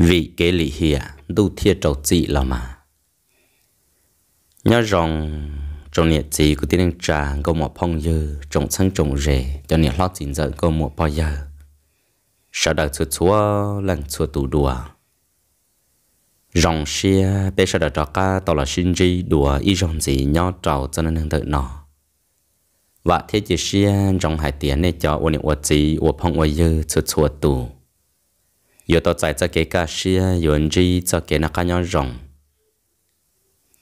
vì cái lì hiệp đủ thiệt trâu chị là mà. Nhớ rằng trong nhiệt gì của tiên trà có một phong dư trong sáng trong rể cho nhiệt lót chín giờ có một bao giờ sợ đó chúa chúa, lần chúa tù đùa. Rong xia, bé giờ đó ca cả là sinh trí đùa, y rong gì nhớ trâu cho nên tự nọ. Và thế chỉ xia trong hai tiền này cho ôn nhiệt gì ôn phong ôn dư, chúa chúa tù giờ tao chạy cho cái cá xia giờ gì cho cái nó cá nhỏ rong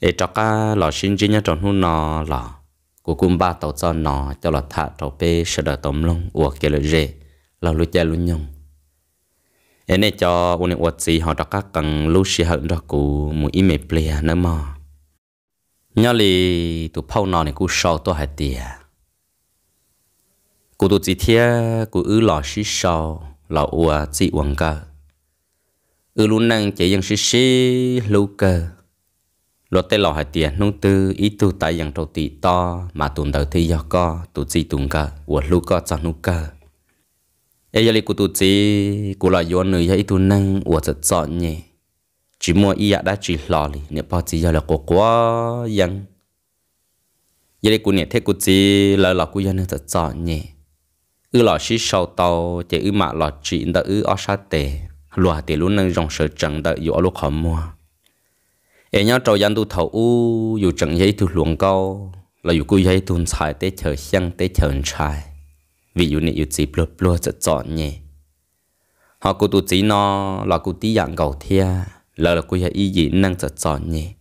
để cho cá lò xin chỉ nhớ trong hôn nọ là của cung ba tàu cho nọ cho là thả tàu bê sợ đợi tôm lông uổng kia là rể là lúc cha lúc nhung em này cho uống uổng gì họ cho cá cần lúc xí hận cho cụ một ít mệt plea nữa mà nhớ li tụ phao nọ này cụ sau tôi hay tiề cụ tụ chỉ thiê cụ ư lò xí sau lò uổng chỉ uổng cả ư lúc năng chỉ dân xí xí lúc cơ lo tê lò hai tiền nông tư ít tu tại dân trâu tì to, mà tuần đầu thì do co, tu chi tuần cả của lu co cho nu cả ấy giờ của tu chi, của là yo nữ ấy tu năng của rất chọn nhỉ. Chỉ mua ý đã chỉ lò lì nếu bao chỉ giờ là của quá dân giờ của nhỉ thế của chi là là của dân rất chọn nhỉ. Ư lò xí sau tàu chỉ ư mà lò chỉ đã ư ở sát tề lúa thì luôn nâng rong sợ chẳng đợi yo lúc khó mua. Em nhớ trâu dân tu thầu, u, dù chẳng giấy tu luồng câu, là dù cúi giấy tuôn xài, tế chờ xăng, tế chờ trai vì dù này dù chỉ blo blo chợt chọn nhé họ cụ tu chỉ nó là cụ tí dạng cầu thia, là là cụ ý gì năng chợt chọn nhé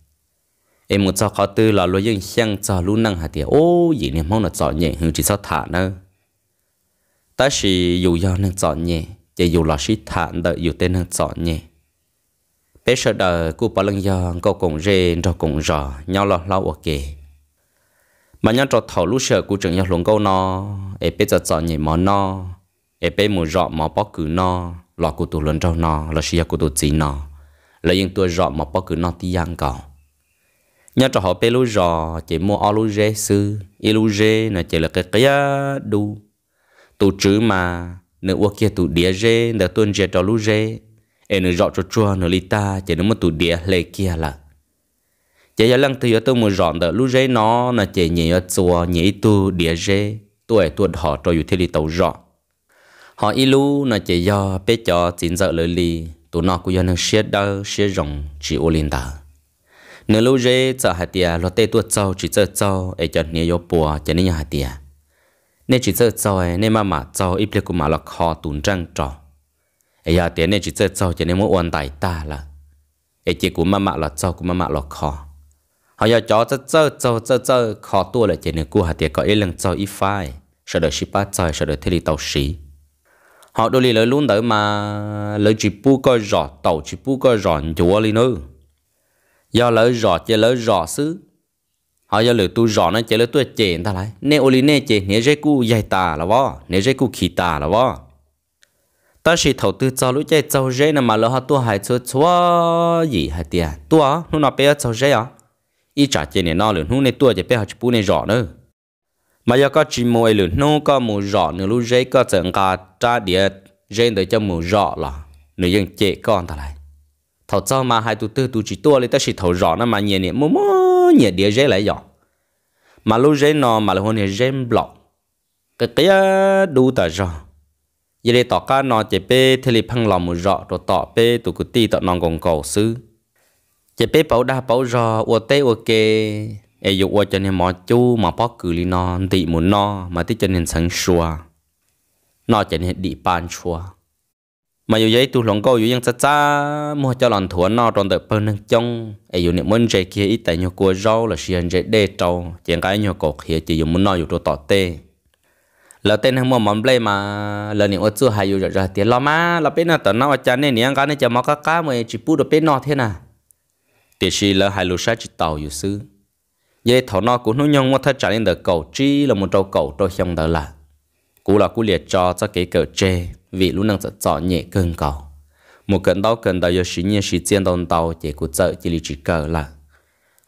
em muốn cho họ tư là lo dân xăng cho lu năng hạt tiền ô gì này mong là chọn nhé hương chỉ sao thả nữa ta chỉ dù do năng chọn nhé chỉ dù là sĩ thản đợi dù tên hơn sọ nhé bé sợ đời cô bà lăng giờ cô cùng rê, rồi cùng rò, nhau lo lo ok mà nhau trò thầu lúc sợ cô trưởng nhau luôn câu nó ê bé giờ sọ nhảy món nó ê bé mù rọ mà bó cử nó lo cô tụ lớn trâu nó là sĩ cô tụ chỉ nó là những tôi rọ mà bó cử nó tí giang cầu nhau trò họ bé lúc rò, chỉ mua ao lúc rê sư y lúc rê là chỉ là cái cái đu. Tụ chữ mà nửa ô kia tụ địa rê nửa tuân rê trò lú rê. Em nửa rọ cho chua nửa lì ta chỉ nửa một tụ địa lê kia là chỉ giờ lăng từ tôi muốn rọn đỡ lú rê nó là chỉ nhỉ ở chùa nhỉ tu đĩa rê. Tuổi tuổi họ trò dù thế lì tàu rọ. Họ y lu là chỉ do bé cho chín giờ lời lì. Tụ nó cũng do nửa xé đau xé rồng, chỉ ô linh ta. Nửa lú rê chợ hạt tiề lo tê tuột sau chỉ chợ sau ấy cho nhỉ yo bùa cho nên hạt tiề nên chỉ chơi chơi nên mà mà chơi ít biết cũng mà là khó tụn trăng trò. Ấy giờ tiền nên chỉ chơi chơi cho nên muốn quan tài ta là. Ấy chỉ cũng mà mà là chơi cũng mà mà là khó. Họ giờ chó chơi chơi chơi chơi chơi khó tua lại cho nên của hạt tiền có ít lần chơi ít phai. Sau đó ship bắt chơi sau đó thế đi tàu xí. Họ đôi lì lời luôn đỡ mà lời chỉ bu coi rõ, tàu chỉ bu coi rõ chúa lì nữa giờ lời rõ chỉ lời rõ xứ họ giờ lửa tôi rõ nó chơi lửa tôi chèn ta lại. Nè ô li nè chèn nè dây cu dài ta là võ nè dây cu khí ta là võ ta chỉ thầu tư cho lũ chơi cho dễ nè mà lỡ họ tôi hại cho chúa gì hại tiền tôi tua nó nào bé cho dễ à? Ít trả tiền nè nó lửa nó nè tôi chỉ bé họ chụp nè rõ nữa mà giờ có chỉ mồi lửa nó có mua rõ nữa lũ dễ có chẳng cả trả địa dễ để cho mua rõ là nữa dân chè con ta lại. Thầu cho mà hai tụ tư tụ chỉ tua lấy ta chỉ thầu rõ nó mà nhẹ nhẹ mua mua nhẹ địa dễ lại giọt mà lúc dễ nó mà là hôm nay dễ block cái cái đủ tờ giọt giờ đây tỏ cá nó chỉ bê thì li phăng lòng một giọt rồi tỏ bê tụ cụ ti tọt non còn cầu sư chỉ bê bảo đa bảo giọt ô tê ô kê. Ai dục ô cho nên mò chú mà bó cử lì nó tị muốn nó, mà tí cho nên sáng xua. Nó cho nên đi ban xua mà dù vậy, tôi lòng câu dù ยัง cha cha mua cho lòng thua nó trong đời bơm nâng trong ấy dù niệm muốn chạy kia ít tại nhiều cua rau là xuyên chạy đê trâu. Chẳng cái nhiều cột kia chỉ dùng muốn nói dù tôi tỏ tê. Là tên hàng mua mắm lê mà là niệm ở chưa hay dù rồi rồi tiền lo má. Là bên nào tận nó cha nên niệm cái này cho máu cá cá chỉ bút được bên nó thế nào. Tiền xì là hai lúa sát chỉ tàu dù sư vậy thọ nó cũng nuôi nhông mà thay trả lên đợt cầu chi là một trâu cầu trâu xong đời là cú là cú liệt cho cho cái cờ chê vì lúc năng sẽ cho nhẹ cơn cầu một cơn đau cơn đau do sĩ nhiên sĩ chiến đồng tàu chỉ cú chợ chỉ lý chỉ cờ là.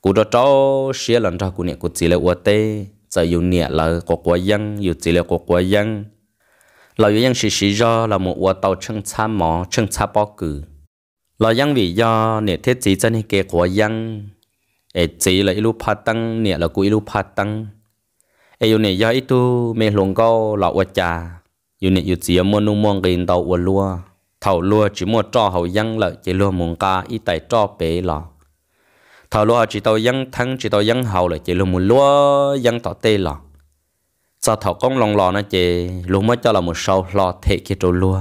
Cú đó cho xía lần ra cú nhẹ cú chỉ là uất tê giờ yêu nhẹ là có quá dân yêu chỉ là có quá dân. Là yêu dân sĩ sĩ do là một quả tàu chân xa mỏ chân xa bao cử. Là dân vì do nè thế chỉ cho nên cái quá dân. Ấy chỉ là ilu phát tăng nè là cú ilu phát tăng ê yêu nè do ít tu mê lồng câu, lọ vật trà. Yêu nè yêu chỉ mua nung mua cái tàu vật lúa thầu lúa chỉ mua cho hậu yang lợi, chỉ lúa muốn ca ít tại cho bể lọ. Thầu lúa chỉ tàu yang thắng chỉ tàu yang hậu lợi, chỉ lúa muốn lúa yang tàu tê lọ. Cho thầu công lòng lọ nó chỉ lúa mới cho là một sâu lọ thể kia trâu lúa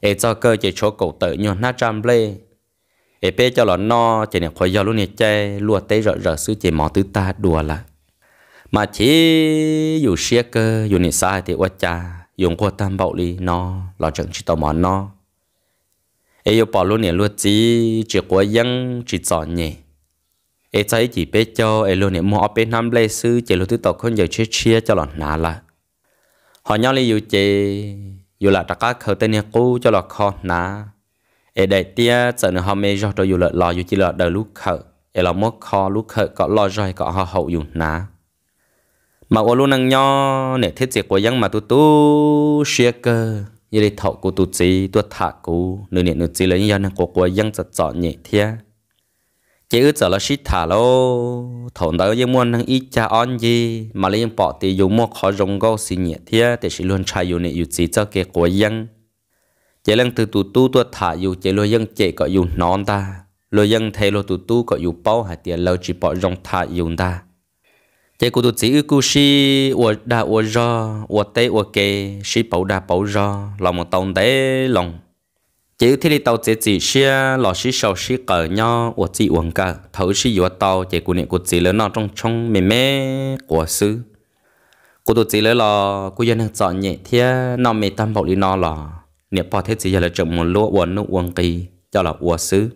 ai cho cơ chỉ chỗ cổ tự nhau na trăm lê. Ai bé cho là no chỉ này khỏi do luôn này chơi lúa tê rợ rợ xứ chỉ mỏ tứ ta đùa lại mà chỉ dù xe cơ, dù nị sai thì quá cha dùng qua tam bảo li nó lo chẳng chỉ tao món nó. Ấy yêu bỏ luôn nè luôn chỉ chỉ qua dân chỉ chọn nhẹ ấy thấy chỉ bé cho ấy luôn nè mua bên năm lê sư chỉ luôn thứ tao không giờ chia chia cho là nà là họ nhau li dù chỉ dù là tất cả khởi tên nè cũ cho là khó nà. Ấy đại tia sợ nữa họ mê cho tôi dù là lo dù chỉ là đời lúc khởi ấy là mất khó lúc khởi có lo rồi có họ hậu dùng nà mà ô luôn năng nho nè thiết diệt của dân mà tu tu xia cơ. Như đi thọ của tu chỉ tu thả cú nửa nè nửa chỉ là nhân của của dân giật chọn nhẹ thia. Chỉ ước giờ là xí thả lô. Thổn đó dân muốn năng ít cha on gì, mà lấy bỏ thì dùng mua khó rong gấu xí nhẹ thia để xí luôn trai dùng nè dùng chỉ cho cái của dân. Chỉ lần từ tu tu tu thả dùng chỉ lo dân chỉ có dùng non ta. Lo dân thấy lo tu tu có dùng bao hạt tiền lâu chỉ bỏ rong thả dùng ta chế cụ tụt chỉ cụ si, ủa đa, ủa do ủa tê ủa kê si bảo đa bảo do lòng một tông tế lòng. Chế thì đi tàu chế chỉ xia, lò si sầu si cờ nho, ủa chỉ uống cả thấu si ủa tàu chế cụ niệm cụ chỉ lớn nó trong trong mềm mê của sư cụ tụt sĩ lớn lò cụ dân chọn nhẹ thia nó mê tâm bảo lý nó lò. Niệm bỏ thế chỉ là chậm một lúa uống nước uống kỳ, cho là ủa sư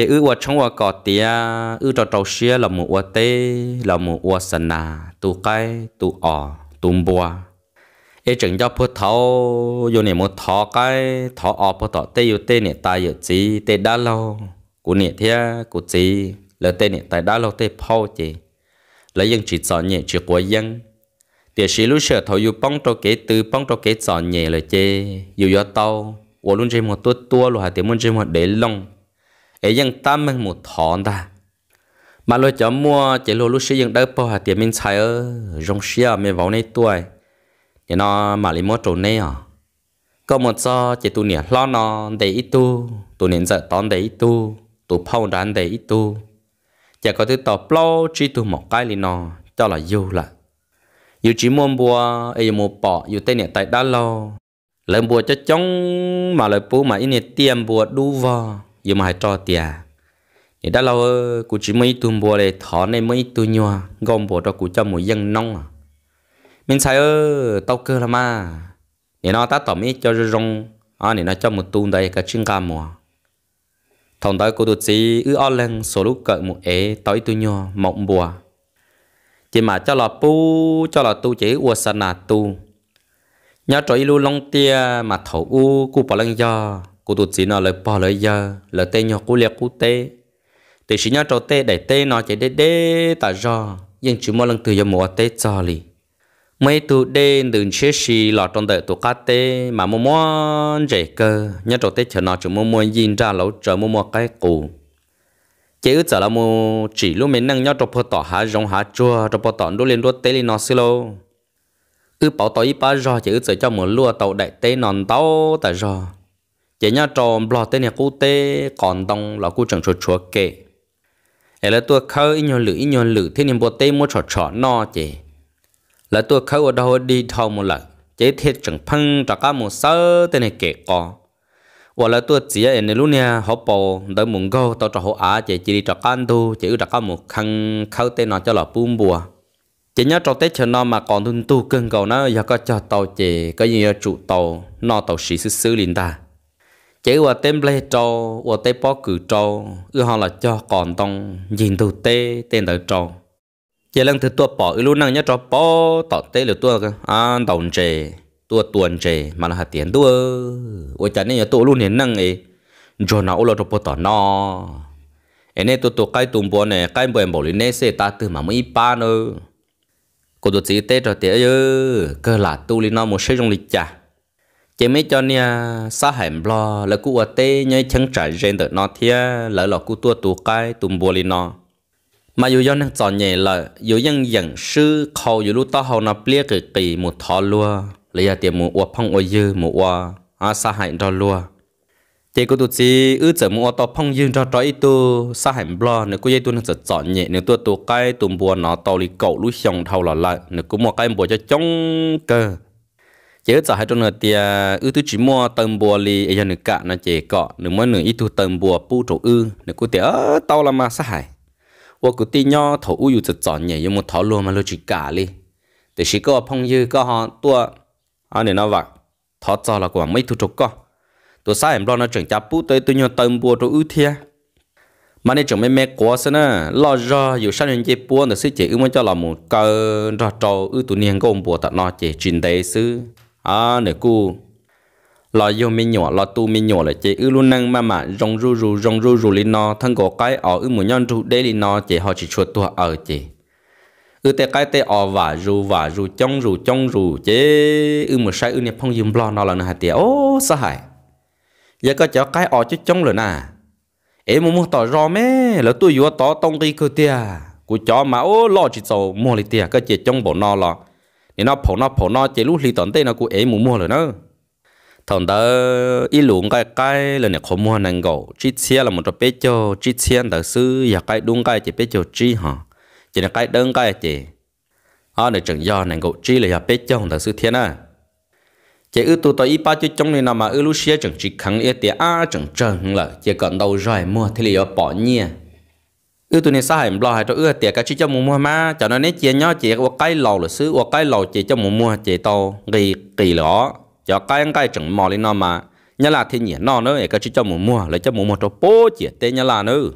chế ư ua trong ua cỏ tía ư trò trầu xía là một ua tê, là một ua sần nà tụ cái tụ ọ tụ bùa. Ê chừng cho phút thâu vô nè một thọ cái thọ ọ phút thọ tê yêu tê nè ta yêu chí tê đá lô cú nè thia cú chí, lỡ tê nè tại đá lô tê phâu chê lỡ dân chỉ sợ nhẹ chỉ của dân. Tiệt sĩ lúc sợ thâu yêu bóng trò kế từ bóng trò kế sợ nhẹ lời chê yêu yo tàu. Ua luôn chê một tua tua luôn hà tiệt muốn chê một để lông ấy dân tâm mình một thọn ta. Mà lo cho mua chỉ lo lúc sử dụng đỡ bao hạt tiền mình xài ở rong xia à, mình vào này tuổi để nó mà lấy mua trâu này à. Có một do chỉ tu niệm lo nó, để ít tu. Tu niệm giờ tón để ít tu. Tu phong đàn để ít tu. Chỉ có thứ tàu plo chỉ tu một cái li nó, cho là yêu là yêu chỉ mua bùa, ấy mua bỏ yêu tên niệm tại đá lo. Lần bùa cho chống mà lời bố mà ít niệm tiền bùa đu vào yêu mà cho tiền thì đã lâu, cụ chỉ mấy tuần bùa này thọ này mấy tuần nhua, gom bùa cho cụ cho một dân nông à. Mình sai ơ, tao cơ là mà thì nó ta tỏ mấy cho rong à thì nó cho một tuần đây, cả chừng cam mùa. Thằng đó cụ tụt chỉ ư o lên, số lúc cỡ một ế tối tuần nhua, mộng bùa. Chỉ mà cho là pu cho là tu chỉ ua sanh tu. Nhớ trời lu long tia mà thầu u cụ bỏ lăng do cô tụt gì nó lời bỏ lời giờ, lời tê nhỏ cú liệt cú tê. Tê xí nhớ trâu tê, để tê nó chạy đê đê ta do nhưng chỉ một lần từ giờ mua tê cho li mấy tụ đê đừng chế xì lọ trong đời tụ cá tê, mà mua mua rẻ cơ. Nhớ trâu tê chờ nó chỉ mua mua nhìn ra lẩu chờ mua mua cái cù chỉ ước giờ là mua chỉ lúc mình nâng nhớ trâu phô tỏ há rong há chua, trâu phô tỏ đôi lên đôi tê li nó xí lô. Ư bảo tỏ ý ba rò chỉ ước giờ cho một lúa tàu đại tê nòn tàu tại rò chỉ nhớ trộm bò tên nhà cụ tê, còn đông là cụ chẳng chuột chuột kệ ấy là tôi khơi ít nhon lử, ít nhon lử, thế nên bộ tê mua chọt chọt no chị là tôi khơi ở đâu đi thâu một lần, chế thiết chẳng phăng trả cả một sơ tên này kệ co. Và là tôi chỉ ở nơi lúc nha họ bò đợi muốn go tao cho họ á chị chỉ đi trả can tu chỉ trả cả một khăn khâu tên nó cho là bùm bùa chỉ nhớ trong tết cho nó mà còn tu tu cưng cầu nó giờ có cho tàu chị có gì trụ tàu nó tàu sĩ sư sư liền ta chỉ qua tem lê trâu qua tem bó cử trâu, ư họ là cho còn tông, nhìn từ tê, tên đời trâu. Chỉ lần thứ tua bỏ, ư luôn năng nhớ cho bỏ tỏ tê là tua an à, đồng trề, tua tuần trề, mà là hạt tiền tua ô chả nên tua luôn hiện năng ấy. Cho ô lo cho bó tỏ no. Ấy nên tua tua cái tùng bò này cái bò em bảo lên sẽ ta từ mà mới ba nữa cô tôi chỉ tê cho tê ư, cơ là tu lên nó một sử trong lịch chả chỉ mấy cho nha sa hẻm lo là cụ ở tê nhảy chẳng trải trên đợt nó thia, lỡ lọ cụ tua tù cái tùm bùa li nó mà dù do năng chọn nhẹ là dù dân dẫn sư, khâu dù lúc tao hầu nó bia kỳ kỳ một thọ lúa lấy ra tiền một uo phong uo dư một uo à sa hẻm đó lúa chỉ có tụi chị ư chở một tao phong dư cho trói tu sa hẻm lo nếu cụ dây tu năng chọn nhẹ nếu tu tù cái tùm bùa nó tao li cậu lúc xong thâu là lại nếu cụ mua cái bùa cho chống cơ chế giờ hai trong nửa tia à, ư tu chỉ mua tầm bùa li ấy giờ nửa cả nó chế cọ nửa mới nửa ít tu tầm bùa pu chỗ ư. Nửa cụ tia tao là mà sát hại? Và cụ tia nhau thổ u dù chật chọn nhảy một thọ luôn mà lo chỉ cả li để chỉ có phong như có họ tua à, anh này nó vậy thọ cho là của mấy tu chỗ có tôi sai em lo nó chẳng chạp pu tới tôi nhau tầm bùa chỗ ư thia? Mà nên chuẩn bị mẹ quá xí nè lo ra dù sao nên chế buồn được sự chế ư mới cho là một cơ ra trâu ư tụ niên có ông bùa tận nó chế chuyện đấy xứ à nè cô lo yêu mi nhỏ, lo tu mi nhỏ là chị ư luôn năng mà mà rong ru ru, rong ru ru lên nó thân có cái ở ư một nhon ru để lên nó chị họ chỉ chuột tua ở chị ư tê cái tê ở và ru và ru trong ru trong ru chị ư một sai ư nhập phong dùm lo nó là nó hạt tiền ô sa hại giờ có cháu cái ở chứ trong rồi nè em muốn mua tỏ rõ mẹ là tôi vừa tỏ tông đi cơ tia của chó mà, ô, lo chỉ sầu mua đi tiệt cái chị trong bộ nó lo nên nó phổ nó phổ nó chế lúc li tận tên nó cứ ế mù mua rồi nó thằng đó ít luồng cái cái là này không mua năng gạo chỉ xe là một trò bé cho chỉ xe đó sư nhà cái đúng cái chỉ bé cho chỉ hả? Chỉ là cái đơn cái chỉ. À để chẳng do năng gạo chỉ là nhà bé cho đó sư thiên à chỉ ư tụ tao ít ba chút trong này nào mà ư lúc xe chẳng chỉ khẳng ít tiền à chẳng chừng là chỉ cần đầu rồi mua thì là bỏ nhia ư tụi này sao em lo hay cho ư tiền cái chỉ cho mua mua mà. Cho nét chia nhau chỉ có cái lầu là xứ có cái lầu chỉ cho mua mua chỉ tàu kỳ kỳ lỏ cho cái cái chẳng mò lên nó mà. Nhớ là thiên nhiên, nó nữa cái chỉ cho mùa mua lấy cho mùa mua cho bố chỉ tê nhớ là nữa.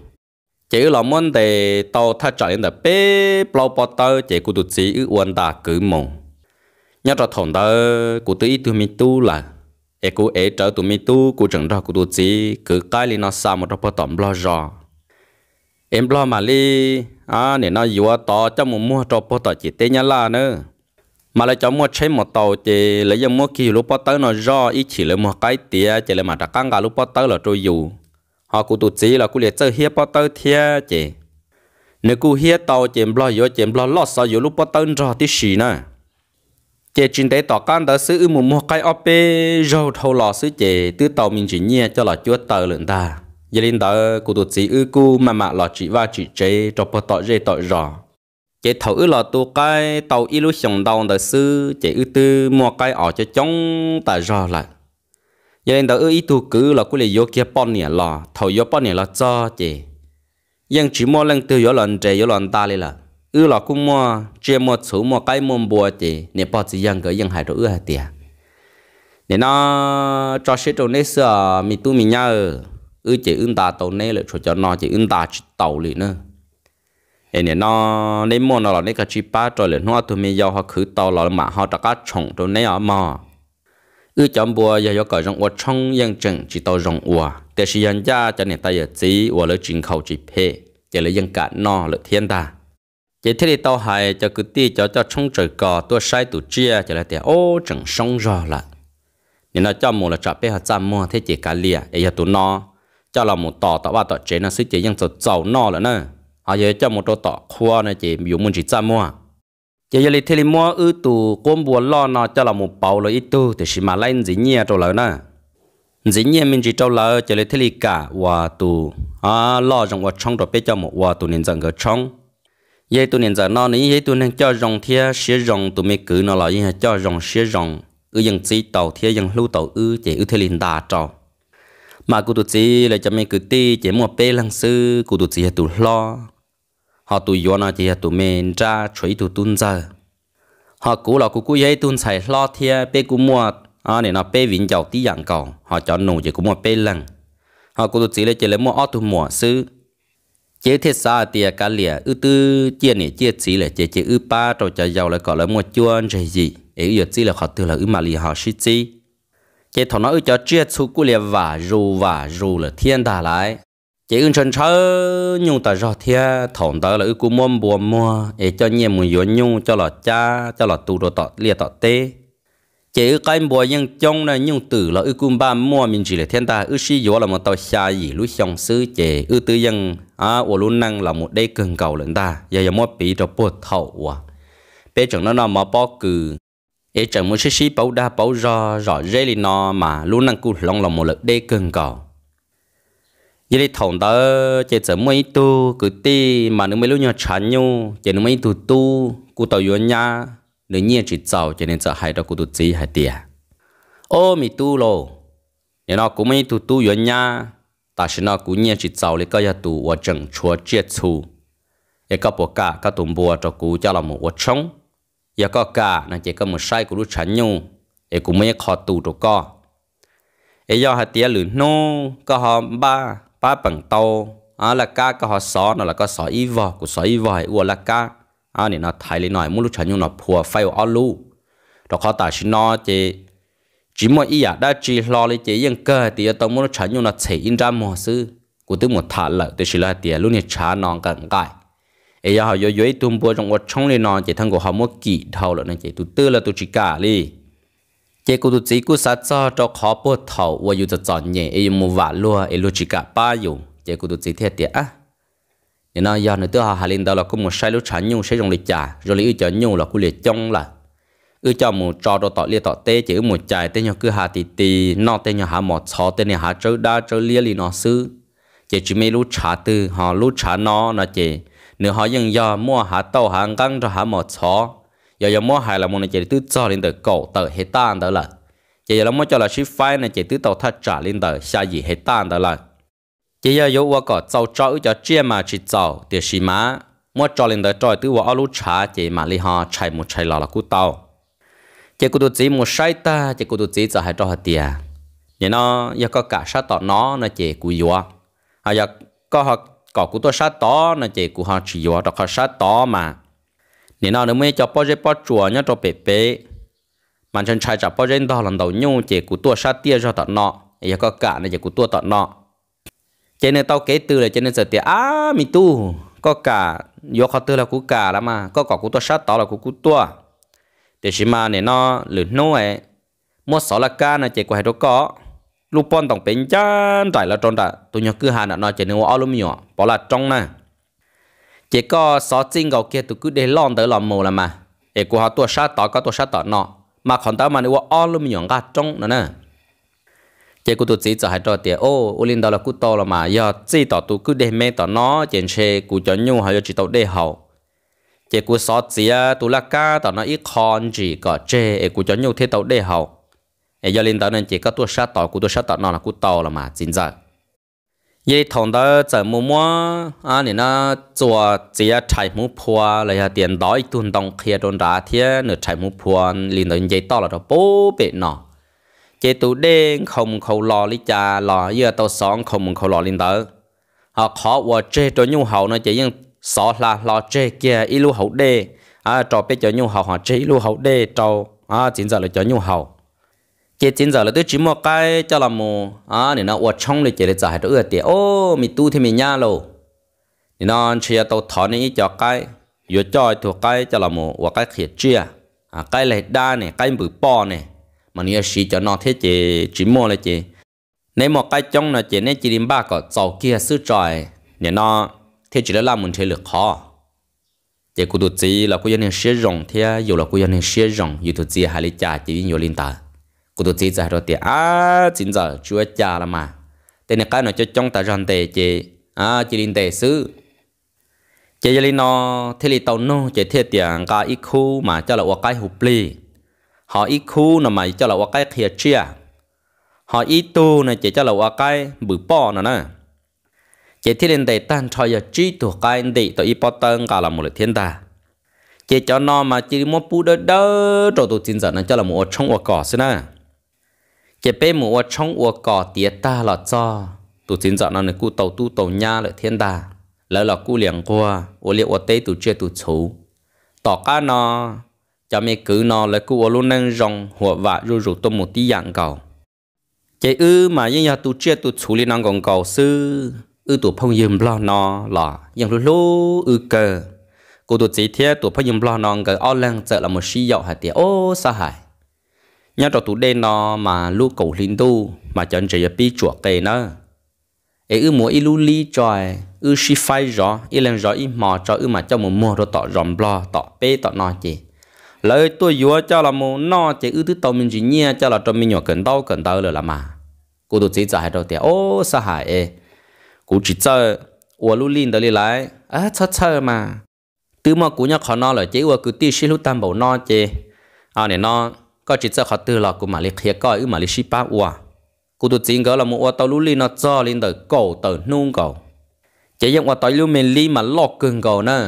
Chỉ là món để tàu thay trở lên để bê bao bao tơ chỉ của tụi chỉ ư quan ta cứ mong nhớ cho thằng đó của tụi tụi mình tu là e cụ e trở tụi mình tu cụ chẳng ra của tụi chỉ cứ cái lên nó sao một bao tầm lo rồi em lo mà li. À nè, nó vừa to, cho một mua cho bao tờ chỉ tên nhớ là nữa. Mà lại cho mua chế một tàu chỉ lấy cho mua kia lúc bắt tới nó do ít chỉ lấy một cái tía chỉ lấy mà đặt căng cả lúc bắt tới là trôi dù. Họ cụ tụt chỉ là cụ liệt chơi hiếp bắt tới thia chỉ nếu cụ hiếp tàu chỉ lo vừa chỉ lo lót sao vừa lúc bắt tới rồi tí xì nè. Chị chính tế tỏ can đã sử một mua cái ốp rau thâu lò sử chị từ tàu mình chỉ nhẹ cho là chúa tờ lượng ta giờ lên đó cụ tụt chỉ ư cu mà mà lọ chỉ và chỉ chế, cho bắt tỏ dây tỏ rõ. Chế thầu ư lọ tu cái, tàu ít lúc xong đầu đời sư chế ư tư mua cái ở cho chống tại rõ lại. Giờ nên đó ư ít tu cứ là cụ lấy vô kia bao nhiêu lọ thầu vô bao nhiêu lọ cho chế. Nhưng chỉ mua lần từ vô lần chế vô lần ta đi là. Ư lọ cũng mua chế mua số mua cái mua bùa chế nếu bao chỉ dân cái dân hải đồ ư hạt tiền nên nó, cho sẽ trâu nấy sữa mi tu mi nhau ư chỉ ứng ta tàu nê lại cho cho nó, chỉ ứng ta tàu lì nữa. Nên nó nên mua nó là nên cái chỉ ba rồi là nó tụi mình giao họ khử tàu là mà họ đã có trồng tụi nê ở mò. Ư chấm bùa giờ có cái rong uo trong yang chừng chỉ tàu rong uo để sử dụng ra cho nên ta giờ chỉ uo là chính khẩu chỉ phê, chỉ là yang cả nó là thiên ta. Chỉ thế thì tàu hay cho cứ ti cho cho trong trời cò tôi sai tụ chia, chỉ là tiền ô chẳng xong rồi là nên nó cho mua là trả bé họ chăm mua, thế chỉ cả lìa để giờ tụi nó cho là một tỏ tỏ ba tỏ chế nó sẽ chế những ยัง giàu nó là nè họ giờ cho một đồ tọ khoa này chế dùng muốn chỉ ra mua. Chế giờ thì thì mua ư tụ con bùa lo nó cho là một bao là ít tu thì xí mà lấy gì nhẹ trâu lỡ nè. Gì nhẹ mình chỉ trâu lỡ chỉ là thì cả và tụ à lo rằng và trong đó bé cho một và tụ nên rằng cái trong vậy tụ nên rằng nó này vậy tụ nên cho rong thia sẽ rong tụ mới cứ nó là như cho rong sẽ rong ư dân chỉ tàu thia dân lưu tàu ư chế ư thì liền đa trâu mà cụ tụt chỉ là cho mình cứ ti chỉ mua bê lăng sư. Cụ tụt chỉ tụ lo. Họ tụi yo nó chỉ tụi mình ra chuối tụi tuân giờ. Họ cũ là cụ cũ giấy tuân xài lo thia bê cụ mua. À này nó bê vĩnh giàu tí dạng cầu. Họ cho nụ chỉ cũ mua bê lăng, họ cụ tụi chỉ là chỉ lấy mua ở tụi mua sư. Chế thế xa tiệt cá lìa ư tư chia này chia chỉ là chế chế ư ba rồi cho giàu lại gọi là mua chuan rồi gì ấy giờ chỉ là họ từ là ư mà lì họ suy chi chế thọ nói cho chia số cú liệt và rù và rù là thiên đà lại. Chế ứng chân chớ nhung ta rõ thia thọ đó là ư cú mồm bùa mua để cho nhiều mùi yếu nhung, cho là cha, cho là tu đồ tọt liệt tọt tê. Chế ư cái bùa nhưng trong này nhung tử là ư cú ba mua, mình chỉ là thiên đà ư sĩ yếu là một tàu xa gì lúc xong sư chế ư tư dân à ô luôn năng là một đây cần cầu lớn ta, giờ giờ mua bị cho bột thầu à bây giờ nó nó mà bao cử ấy chẳng muốn xí bảo đa bảo ra rõ rê li nó mà luôn năng cù lòng lòng một lực đê cần cầu giờ đi thòng đó chỉ giờ mấy tu, cứ ti mà nếu mấy lúc nhỏ chán nhau chỉ nếu mấy tu tu cú tàu yếu nha nếu nhẹ chỉ giàu cho nên sợ hai đó cú tu chỉ hai tiệt. ô mi tu lô nếu nó cũng mấy tu tu yếu nha ta sẽ nó cũng nhẹ chỉ giàu lấy cái tu và chẳng chúa chết chu ấy có bộ cả các tụng bùa cho cú cho là một vật sống giờ có cả là chỉ có một sai của lúc chán nhau cũng mới khó tu cho có. Ấy do hai tiền lửa nô, có họ ba ba bằng tàu à là cá có họ nó là có xó y vò, của xó y vò hay là à này nó thay lên nói, muốn lúc chán nó phùa phai ở lu. Đó khó tả xin nó chỉ chỉ một ý đã chỉ lo lấy chỉ yên cơ, thì tao muốn lúc chán nó chạy in ra một sự của tôi một thả lợi, tôi chỉ là tiền luôn này chán nó gần cái ấy giờ họ yo yo tụm bùa trong quạt trong này nó chỉ thằng của họ mua kỹ thầu là nên chỉ tụt tư là tụt chỉ cả đi. Chỉ cô tụt chỉ cô sát cho cho khó bùa thầu và yêu cho chọn nhẹ ấy mua vả luôn ấy luôn chỉ cả ba dùng chỉ cô tụt chỉ thiệt tiệt á. Nên nó giờ nữa tôi họ hà lên đó là cũng một sai lúc chán nhung sẽ dùng để trả rồi lấy cho nhung là cũng liệt trong là. Ư cho một trò đồ tọt lia tọt tê, chỉ một chạy tên nhau cứ hà tì tì nó tên nhau hà mọt chó tên nhau hà trâu đa trâu lia li nó sư chỉ chỉ mấy lúc trả từ, họ lúc trả nó nó chỉ nếu họ ยัง giờ mua hạ tàu hạ găng cho hạ một chó giờ giờ mua hai là một này chỉ tứ cho lên tới cổ tới hết tan đó là giờ giờ mua cho là ship file này chỉ tứ tàu thắt trả lên tới xa gì hết tan đó là chỉ giờ yếu qua có tàu cho cho chia mà chỉ tàu thì xí má, mua cho lên tới trời tứ vào lú trả chỉ mà li họ chạy một chạy lò là cú tàu. Chỉ cú tụ chỉ một sai ta, chỉ cú tụ chỉ cho hai cho hạt tiền nhưng nó giờ có cả sát tọt nó nó chỉ cú yếu à giờ có họ có cú tôi sát to nó chỉ cú họ chỉ vào đó họ sát to mà. Nên nó nếu mới cho bao giờ bao chùa nhá cho bé bé, mà chân trai cho bao giờ đó lần đầu nhau chỉ cú tôi sát tia cho tận nọ. Giờ có cả nó chỉ cú tôi tận nọ. Cho nên tao kể từ là cho nên giờ thì à mi tu có cả vô họ từ là cú cả lắm mà có có cú tôi sát to là cú cú tôi thế chỉ mà nên nó lửa nô ấy. Mua sáu là ca nó chỉ có hai đứa có lúc bọn tổng bên chân trải là trong đã tôi nhớ cứ hà nó chỉ nếu ở lúc nhỏ bỏ là trong nè chỉ có sáu chính cầu kia tôi cứ để lon tới làm mù là mà. Để của họ tua sát tỏ, có tua sát tỏ nọ. Mà còn tao mà nếu ở lúc nhỏ gạt trong nữa nè. Chỉ của tôi chỉ cho hai trò tiền ô ô linh đó là cứ to là mà. Giờ chỉ tỏ tôi cứ để mê tỏ nó trên xe của cho nhau hay chỉ tàu để hậu. Chỉ của sáu chỉ à tôi là cá tỏ nó ít con chỉ có chê của cho nhau thế tàu để hậu do linh đó nên chỉ có tua sát tỏ của tua sát tỏ nó là của tàu là mà chính giờ. Ye thằng đó giờ mua mua à nên nó chùa chỉ là chạy mua phua là tiền đó, ít tuần đồng kia đồn đá thế, nửa chạy mua phua, linh đó ye to là đó bố bệ nọ. Chế đen không khâu lò lý cha lò giờ tàu sóng không khâu lò linh đó. Họ khó và chế cho nhu hậu nó chỉ những là lò chế kia ít lưu hậu à trò biết cho nhu hậu, họ chế lưu hậu đê, trâu. À chính giờ là cho nhu hậu chế chính giờ là tôi chỉ một cái cho làm mù à nên nó ở trong này chỉ để giải được tiền ô mi tu thì mi nhá lô nên nó chỉ tàu thọ này cho cái vừa cho thuộc cái cho làm mù và cái khía chia à cái này đa này cái bự bò này mà nếu chỉ cho nó thế chỉ chỉ mua là chỉ nếu một cái trong là chỉ nên chỉ đến ba cái giàu kia sư trời nên nó thế chỉ là làm mình thế lực khó chỉ cụ tụt gì là cụ dân nên sử dụng thế dù là cụ dân nên sử dụng dù tụt gì hay là trả chỉ nhiều linh tài cụ tôi chỉ ra rồi thì à chính giờ, chúa cha là mà. Tên này cái nó cho trong ta rằng tệ chị à chỉ linh tệ sư chị giờ nó, thế li tàu nó chị thế tiền cả ít khu mà cho là cái hụp li họ ít khu nó mà cho là cái khía chia. Họ ít tu này chị cho là cái bự bò nữa nè. Chị thế linh tệ tan cho giờ chỉ thuộc cái đi tôi ít bỏ tân cả là một thiên ta. Chị cho nó mà chỉ muốn bù đỡ đỡ, rồi tôi chính giờ nó cho là một trong một cỏ xí nè chỉ bé ở trong ở cỏ tía ta là cho. Tụ chính dọn nó cú tàu tu tàu nha lại thiên đà. Lỡ là cú liền qua ô liệu ô tê tụ chia tụ chú tỏ cá nó, cho mẹ cứ nó lại cú ở luôn nâng rong hoặc vạ rù rù tôm một tí dạng cầu. Chỉ ư mà yên nhà tụ chia tụ chú lên năng còn cầu sư. Ư tụ phong yếm lo nó là yên lu lu ư cơ cô tụ chỉ thiết tụ phong yếm lo nó cái ao lăng, chợ là một sĩ dạo hạt tiệt ô, sa hại nhớ cho tụ đen nó mà lu cầu linh tu, mà chân chỉ bị chuột tề nữa ấy ư mua ilu li trời ư si phai rõ, y lần rõ y mò cho, ư mà cho một mua rồi tọ ròm lo tọ bê tọ nọ chị lời tôi vừa cho là một nọ chị ư thứ tàu mình chỉ nhia cho là cho mình nhỏ cần đau cần đau rồi là mà. Cô tôi chỉ giải đầu tiền ô, sa hải ê. Cô chỉ chơi ủa lu liên đó đi lại à chắc chắc mà. Từ mà cô nhắc họ nọ là chị ủa cứ tí xí lu tam bầu nọ chị à này nó có chỉ chơi khó từ là của mà liệt hiệp coi ư mà liệt ship ba ủa cú tụt chính cái là một ô tàu lú li nó cho lên tới cầu tới nung cầu chỉ dùng ô tàu lú mình li mà lọt cưng cầu nè.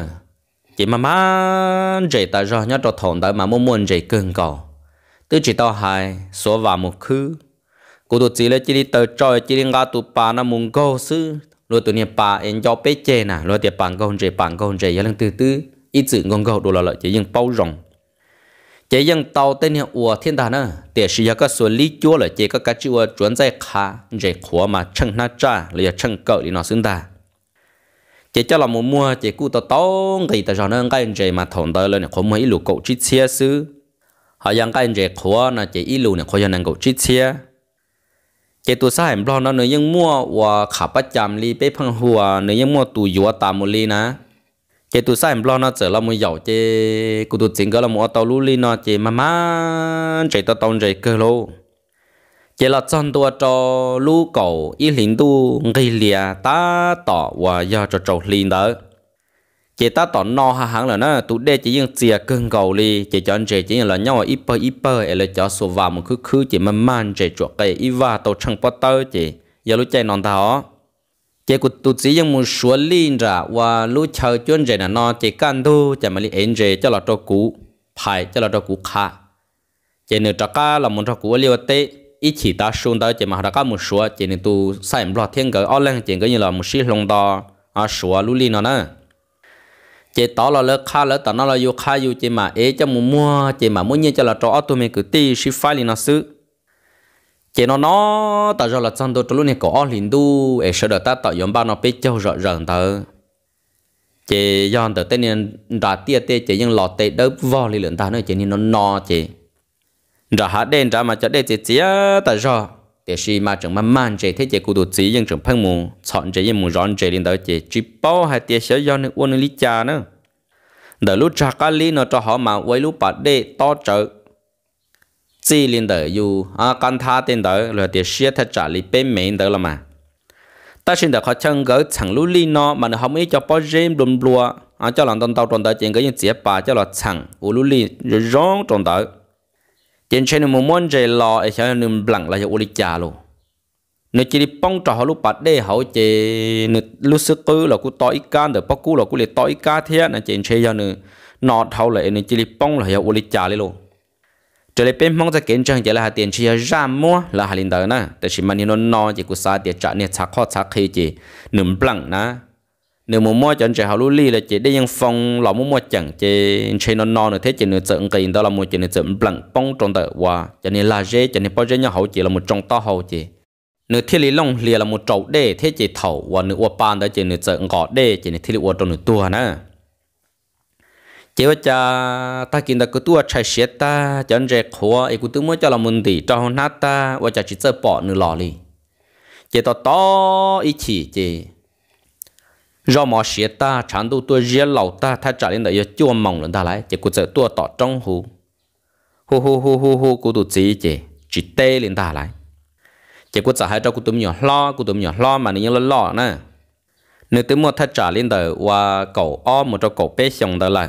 Chỉ mà má chạy ta rồi nhớ cho thòng tới mà muốn muốn chạy cưng cầu tôi chỉ tao hai, số và một khứ. Cú tụt chỉ là chỉ đi tới trời chỉ đi ngã tụt bà nó muốn cầu sư rồi tụi này bà em cho bé chơi nè. Rồi tiệp bàn cầu chạy bàn cầu chạy lần từ từ ít chữ ngon cầu đồ là lợi chỉ dùng bao rộng chế dân tàu tên hiệu ủa thiên đàn nữa để sử dụng các số lý chúa là chế các cái chữ chuẩn giải khá chế khóa mà chân na cha là chân cỡ thì nó xứng ta chế cho là một mua chế cụ tàu tông thì ta cho nên cái chế mà thòng tới lên không mấy lũ cậu chít xe xứ. Họ yang cái chế khóa là chế ít lũ này khó năng cậu chít xe chế tu sa em lo nó nữa nhưng mua và khá bắt chạm li bé phăng hùa nữa nhưng mua tù yếu tạm một li nè chế tu sai em lo nó trở là một dầu chế cụ tu chính cái là một tàu lũ li nó chế mà má, chạy tàu tàu chạy cơ lô. Chế là chọn tua cho lú cầu y lính tu gây lìa ta tỏ và do cho trâu lính đó chế ta tỏ no hà hẳn là nó tụ đê chỉ những chia cơn cầu li chế chọn chế chỉ là nhau ít bơ ít bơ, ấy là cho số vào một khứ khứ chế mà man chế chuột cái ít va tàu chẳng bắt tơ chế giờ lúc chạy non tháo chế cụt tụt gì những một số linh ra và lũ chờ chuyên chế là nó chế can thu chế mà li anh chế cho là cho cũ phải cho là cho cũ khá. Chế nửa trắc cá là một cho cũ liều tế, ít chỉ ta xuống đó chế mà họ đã một số chế nửa tu sai một loạt thiên cái ở lên chế cái như là một sĩ lông đo à số lũ linh nó nè. Chế tỏ là lỡ khá lỡ tao nó là yêu khá yêu chế mà ế cho mua mua chế mà muốn như cho là cho auto mình cứ ti sĩ phải li nó xứ chỉ nó nó tại do là chân tôi lúc này có liền đu để sợ được ta tạo giống bao nó biết châu rõ ràng tờ chỉ do từ tên nên ra tia tê chỉ nhưng lọt tê đớp vò lý lượng ta nữa, chỉ nên nó no, chỉ. Ra hát đen ra mà cho đê chỉ chỉ tại do để khi mà chẳng mà man chỉ thế chỉ cụ đồ chỉ nhưng chẳng phân mù, chọn chỉ nhưng mù rón chỉ lên đó chỉ chỉ bao hai tia sẽ do những uốn lý cha nữa. Đợi lúc cha cái lý nó cho họ mà quay lúc bát đê to trợ chỉ lên đời yêu à con tha tên đời là để xia thật trả lý bên mình đời là mà ta xin được họ chân gỡ chẳng lũ li nó mà nó không ý cho bao jem đùm lùa. À cho lần tàu tàu tròn đời chuyện cái những chế bà cho là chẳng u lũ li rồi rong tròn đời chuyện trên một món gì lo ấy cho nên blank là cho u li cha luôn. Nếu chỉ đi bông trò họ lúc bắt đây họ chỉ nếu lúc sức cứ là cứ to cá được bao cú là cứ lấy to cá thế là chuyện chơi cho nên nọ thâu lại nếu chỉ đi bông là u li cha luôn trở lại bên mong ra kiến trang chỉ là tiền chỉ ra mua là hạt linh đời nè. แต่ chỉ mà nó nó chỉ có sao tiền trả nè chắc khó chắc khi chỉ. Nửa bằng nè. Nếu mua mua chọn chỉ họ lưu ly là chỉ để những phong lò mua mua chẳng chỉ chỉ nó nó nữa, thế chỉ nửa chọn cái đó là một chỉ nửa trong đời qua cho nên là dễ cho nên bao giờ nhau hậu chỉ là một trong to hậu chỉ. Nửa thiết lý long liền là một trâu đê, thế chỉ thầu và nửa qua đó chỉ nửa chọn gọt đê, chỉ nửa thiết lý qua trong nửa tua nè. to chỉ ta tạo ta văn được cái tua đồ tạo tê tua ba à nên nó chỉ chỉ chỉ chỉ tua mua xe trả chỉ có chỉ này hú chỉ bỏ chỉ lò thế lý có chỉ rồi mà trả có chỉ tư enjoy là đó cú phải là đó nhỏ ấy mà chỉ cho là lo nữa, tụ chỉ mua tua trả nô nọ giờ nô chia một nè xua bé xong giờ lại.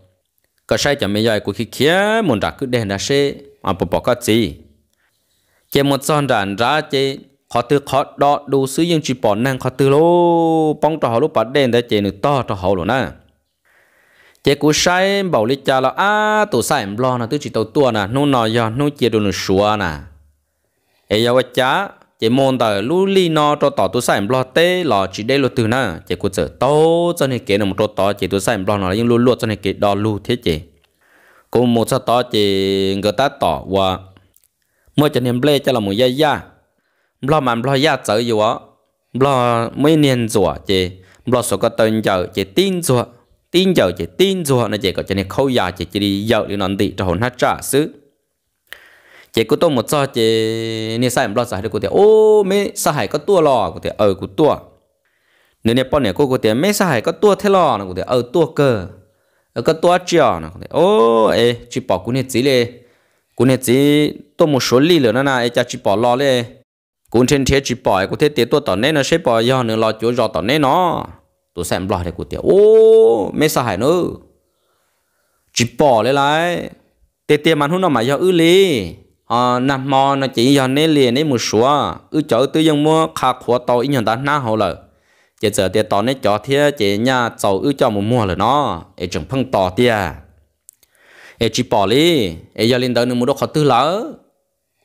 ก็ใช่จะไม่ย่อยกูคิดเคียมนดักกูเด่นนะเช่อันปปก็จีเจมดซ้อนด่านร้าเจขอตือขอดอดูซื้อยังจีปอนนั่งขอตือโลป้องต่อหัวลูกปัดเด่นได้เจนึกต่อต่อหัวหลน่ะเจกูใช้เบาลิจาเราอาตัวใส่บลอนะตัวจีตัวตัวน่ะนู่นนอยอนนู่นเจดูหนูชัวน่ะเอยาวจ้า chỉ môn tờ lũ li no cho tỏ tôi xài lo tê lò chỉ đây lo từ na. Chỉ cô sợ to cho nên kể là một chỗ tỏ, chỉ tôi xài lo nó những luôn luôn cho nên kể đo lu thế chỉ cô một số tỏ chỉ người ta tỏ và mỗi cho nên ble cho là một gia gia lo mà lo gia sợ gì đó lo mới niên rủa chỉ lo số có tên giờ chỉ tin rủa tin giờ chỉ tin rủa nên chỉ có cho nên khâu già chỉ chỉ đi giờ đi nón tị cho hồn hát trả xứ chỉ có tôi một cho chỉ nên sai một lo sai được cô tiền ô mấy sai hại có tua lò cô tiền ở ừ, cô tua. Nên nè bọn này cô cô tiền mấy sai hại có tua thế lò nè cô tiền ở ừ, tua cơ. Ở có tua chiò nè cô tiền ô, ê chỉ bỏ cô nè chỉ lê. Cô nè chỉ tôi một số ly nữa na nè cha chỉ bỏ lo lê. Cô trên thế chỉ bỏ cô thế tiền tôi tỏ nè nó sẽ bỏ, do nữa lo chỗ do tỏ nè nó. Tôi sai xem lo được cô tiền ô mấy sai hải nữa? Chỉ bỏ lên lại. Tiền tiền mà hôn nó mà do ư lì Ờ, à nằm mò nó chỉ do nên liền nên một số ư chỗ tư dân mua khá khóa tàu ít nhận ta na hậu lợi. Chỉ giờ tiền tàu nên cho thế chỉ nhà giàu ư cho một mua rồi nó. Ấy chẳng phân tàu tiền ấy chỉ bỏ đi ấy giờ lên đời nó mua đồ khó tư lỡ.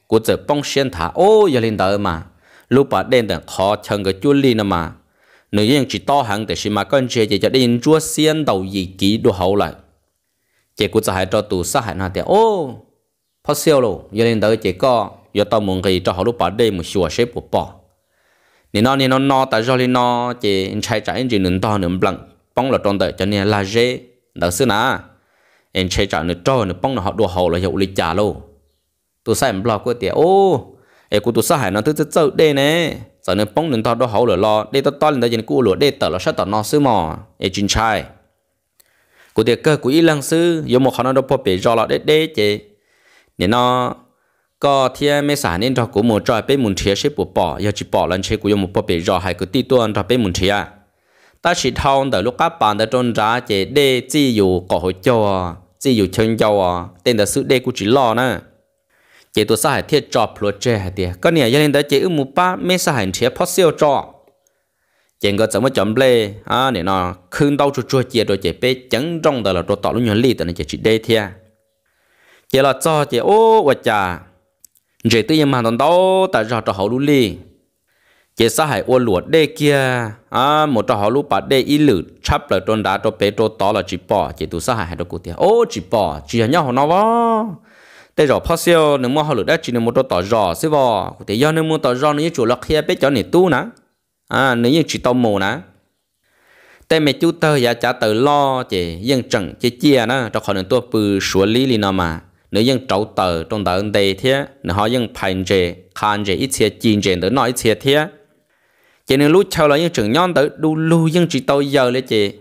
Của giờ bông xuyên thả, ô giờ lên đời mà. Lúc bà đen đằng khó chân cái chuột li nè mà. Nếu như chỉ to hàng để xem mà con chơi chỉ cho đến chúa xiên đầu gì kỹ đồ hậu lại chỉ của giờ hãy cho tù sát hại nó tiền ô phát siêu rồi giờ linh tới chỉ có giờ tao muốn cái cho họ lúc bà đây một xua xếp của bỏ nên nó nên nó nó tại do linh nó chỉ chạy chạy chỉ nên to nên bằng, bông là trong đời cho nên là dễ. Đỡ xưa nà em chạy chạy nên cho nên bông là họ đùa hậu là hiệu lịch trả luôn tôi sai em blog của tiệt ô em cũng tôi sai hại nó thứ thứ chơi đây nè. Giờ nên bông nên to đùa hậu là lo đây tao to lên đây chỉ cũ lúa đây tao là sát tao nó sư mò. Em chính chạy của tiệt cơ của y lăng một khả năng đâu bỏ bể cho là đấy đấy chế nên nó có thiên mấy sản nên đó cũng một trò bên muốn chia sẽ bộ bỏ giờ chỉ bỏ lên sẽ cũng một bộ bị rõ hay cứ tí tuần trò bên muốn chia ta chỉ thong từ lúc các bạn đã trôn ra chỉ để chỉ dù có hội cho chỉ dù chân cho à tên là sự để cũng chỉ lo nè chỉ tôi sai thiết trò pro chế hay tiền có nhiều gia đình đã chỉ ước một ba mấy sai chia phát siêu trò chỉ để có 怎么准备啊？你呢？看到处做些多些，别整装的了，多打乱原理的那些去代替。chỉ là cho chỉ ô và cha chỉ tự nhiên mà nó đâu ta ra cho họ luôn đi chỉ sao hãy ô lụa đây kia. À một cho họ lúc bà đây ý lử chắp lại trôn đá cho bé cho to là chỉ bỏ chỉ tụ sao hãy hãy đâu cụ tiền ô chỉ bỏ chỉ hãy nhau họ nó vó? Tê rõ phát siêu nếu mà họ lử đã chỉ nếu một cho tỏ rõ xí vò. Cụ tiền do nếu muốn tỏ rõ nếu chủ lắc kia bé cho nể tu nè à nếu như chỉ tao mồ nè tên mẹ chú tơ giá trả tự lo chỉ dân chẳng chỉ chia nó cho khỏi nên tôi bự sủa lý lý nó mà nếu dân trâu tờ trong tờ ơn đề thế nếu họ dân phành chế khan chế ít chế chín chế tới nói chế thế cho nên lúc sau là những trường nhon tới đu lu dân chỉ tôi giờ lấy chế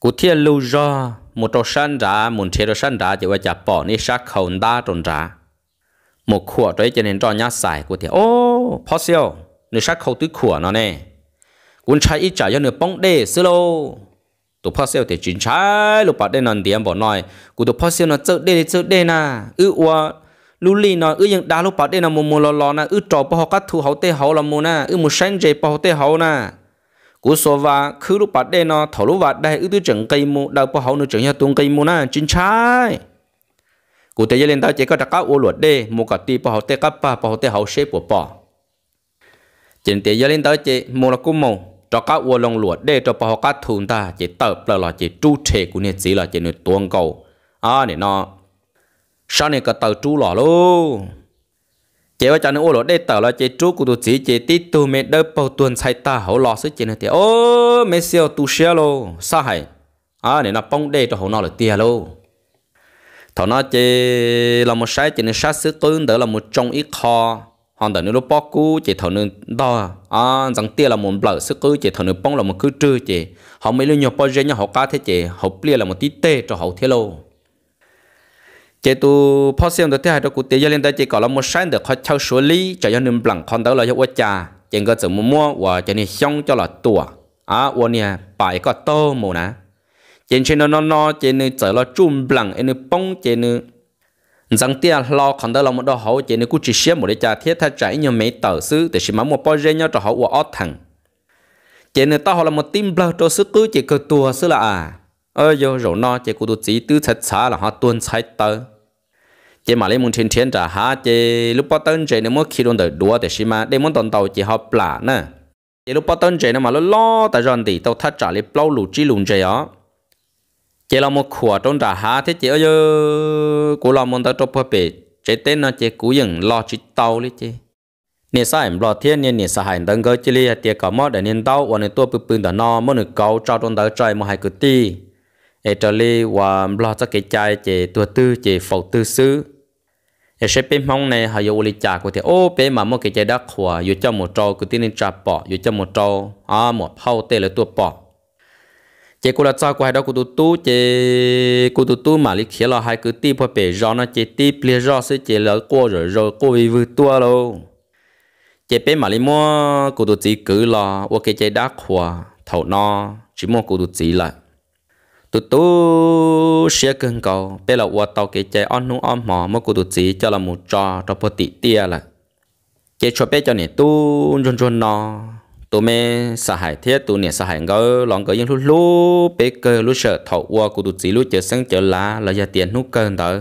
cụ thiên lu ra một trò san ra một chế trò san ra chỉ qua chả bỏ ni sát khẩu đa tròn ra một khủa đấy cho nên cho nhá xài của thì ô oh, possible nếu sát khẩu tứ khủa nó nè. Cũng trái ít trả cho nửa bóng đề xưa lâu tụ phát siêu thì chính trái lúc bắt đây nằm điểm bỏ nói cụ tụ phát siêu nó chơi đê chơi đê na ư ua. Lu li nó, ư yang đá lúc bắt đây nó một một lò lò na ư trò bỏ họ cắt thu hậu tê hậu là một na ư một sáng dậy bao tê hậu na cú số và khứ lúc bắt đây nó, thổ lúc bắt đây ư tư 整 cây mu đào bao hậu nhà tung cây mu na chính trái. Cú tê lên tao chỉ có đặc cao ô luật đê một cái ti bỏ hậu tê cắt ba bao hậu tê hậu xếp của bỏ chính tê lên tao chỉ một là cú mù cho các ô long luật đê cho bao hậu cắt thun ta chỉ tập là là chỉ tru thể của này chỉ là chỉ này tuông cầu à này nó sau này có tàu chú lọ lô chếว่าจะนึกว่าได้เต่าแล้วเจจูกูตัวจีเจติตัวเมดเดอร์เป่าตัวใช้ตาเขาลอสุดเจนเตียโอ้ไม่เสียวตูเชียโลสาหายอ่าเนี่ยนะป้องเดตัวเขานอเลยเตียโลถอนเจเรามาใช้เจนชัดซื้อตัวเดอเรามาจงอีคอหอนเดอร์นี่เราปอกูเจถอนนึงดออ่าจังเตียเราหมุนเปล่าซื้อกูเจถอนนึงป้องเรามาคือ hòn tờ nếu bóc cú chỉ thầu nước đo. À rằng tia là một lỡ sức cứ chỉ thầu nước bông là một cứ trư chỉ. Họ mới lưu nhập bao giờ nhau họ cá thế chỉ. Họ plia là một tí tê cho họ thế lô chỉ tu phát xem được thế hai đó cụ tia lên đây chỉ có là một sáng được họ trao số lý cho nhân nên bằng con đó là cho quốc gia chỉ có sự mua mua và cho nên xong cho là tua à và nè bài có tô mồ nè chỉ trên nó nó nó, chỉ nên trở là chung bằng nên bông chỉ nên rằng tiền lo còn đó là một đồ hậu chỉ nên cứ chỉ xem một để cha thiết tha trải như mấy tờ xứ, để xem một bao dây nhau cho họ và ót thằng. Chỉ nên tao họ là một tim bơ cho xứ cứ chỉ cơ tua sư là à? Ơ yo rồi nó chỉ cứ tụ chỉ tứ thật xa là họ tuân sai tờ chỉ mà lấy muốn thiên thiên trả há, chỉ lúc bắt tân chỉ nên muốn khi luôn đời đua để xem mà để muốn tồn tàu chỉ họ plả nè. Chỉ lúc bắt tân chỉ nên mà lo lo tại rằng thì tao thắt trả lấy bao lù chi lùn chế ó chế là một khua trong trả há thế chế ơi yo là làm muốn tao cho bơ bể. Chế tên nó chế cú dừng lo chỉ tàu lấy chế nè sai em lo thiên, nè nè sai hành đăng cơ chỉ li tiệt cả mót để nên tàu và nên tua bự bự đó nó muốn được cầu cho trong đời trời một hai cái ti. Ê, trở li và lo cho cái trái chế tua tư chế phẩu tư sư ê sẽ bên mong này hay yêu li trả của thì ô bên mà một cái trái đắc khỏa yêu cho một trâu cứ tin nên trả bỏ yêu cho một trâu à một phao tê là tua bỏ chế cô là sao của hai đó cô tu tu chế cô tu tu mà lý khía là hai cứ ti phải bể rõ nó chế ti bia rõ sẽ chế là cô rồi rồi cô vì vừa tua luôn chế bé mà lý mua cô tu chỉ cứ là ok chế đá khỏa thầu nó, chỉ mua cô tu chỉ lại. Tu tu sẽ cần cầu bé là qua tàu cái chế ăn nung ăn mò, mua cô tu chỉ cho là một trò cho bớt tị tia lại. Chế cho bé cho này tu, run run nó tụi mẹ xã hải thiết, tụi nè xã hải ngỡ lòng cái những lúc lúc bé cơ lúc sợ thầu qua của tụi chỉ lúc chờ sáng chờ lá, là giờ tiền nút cơn đó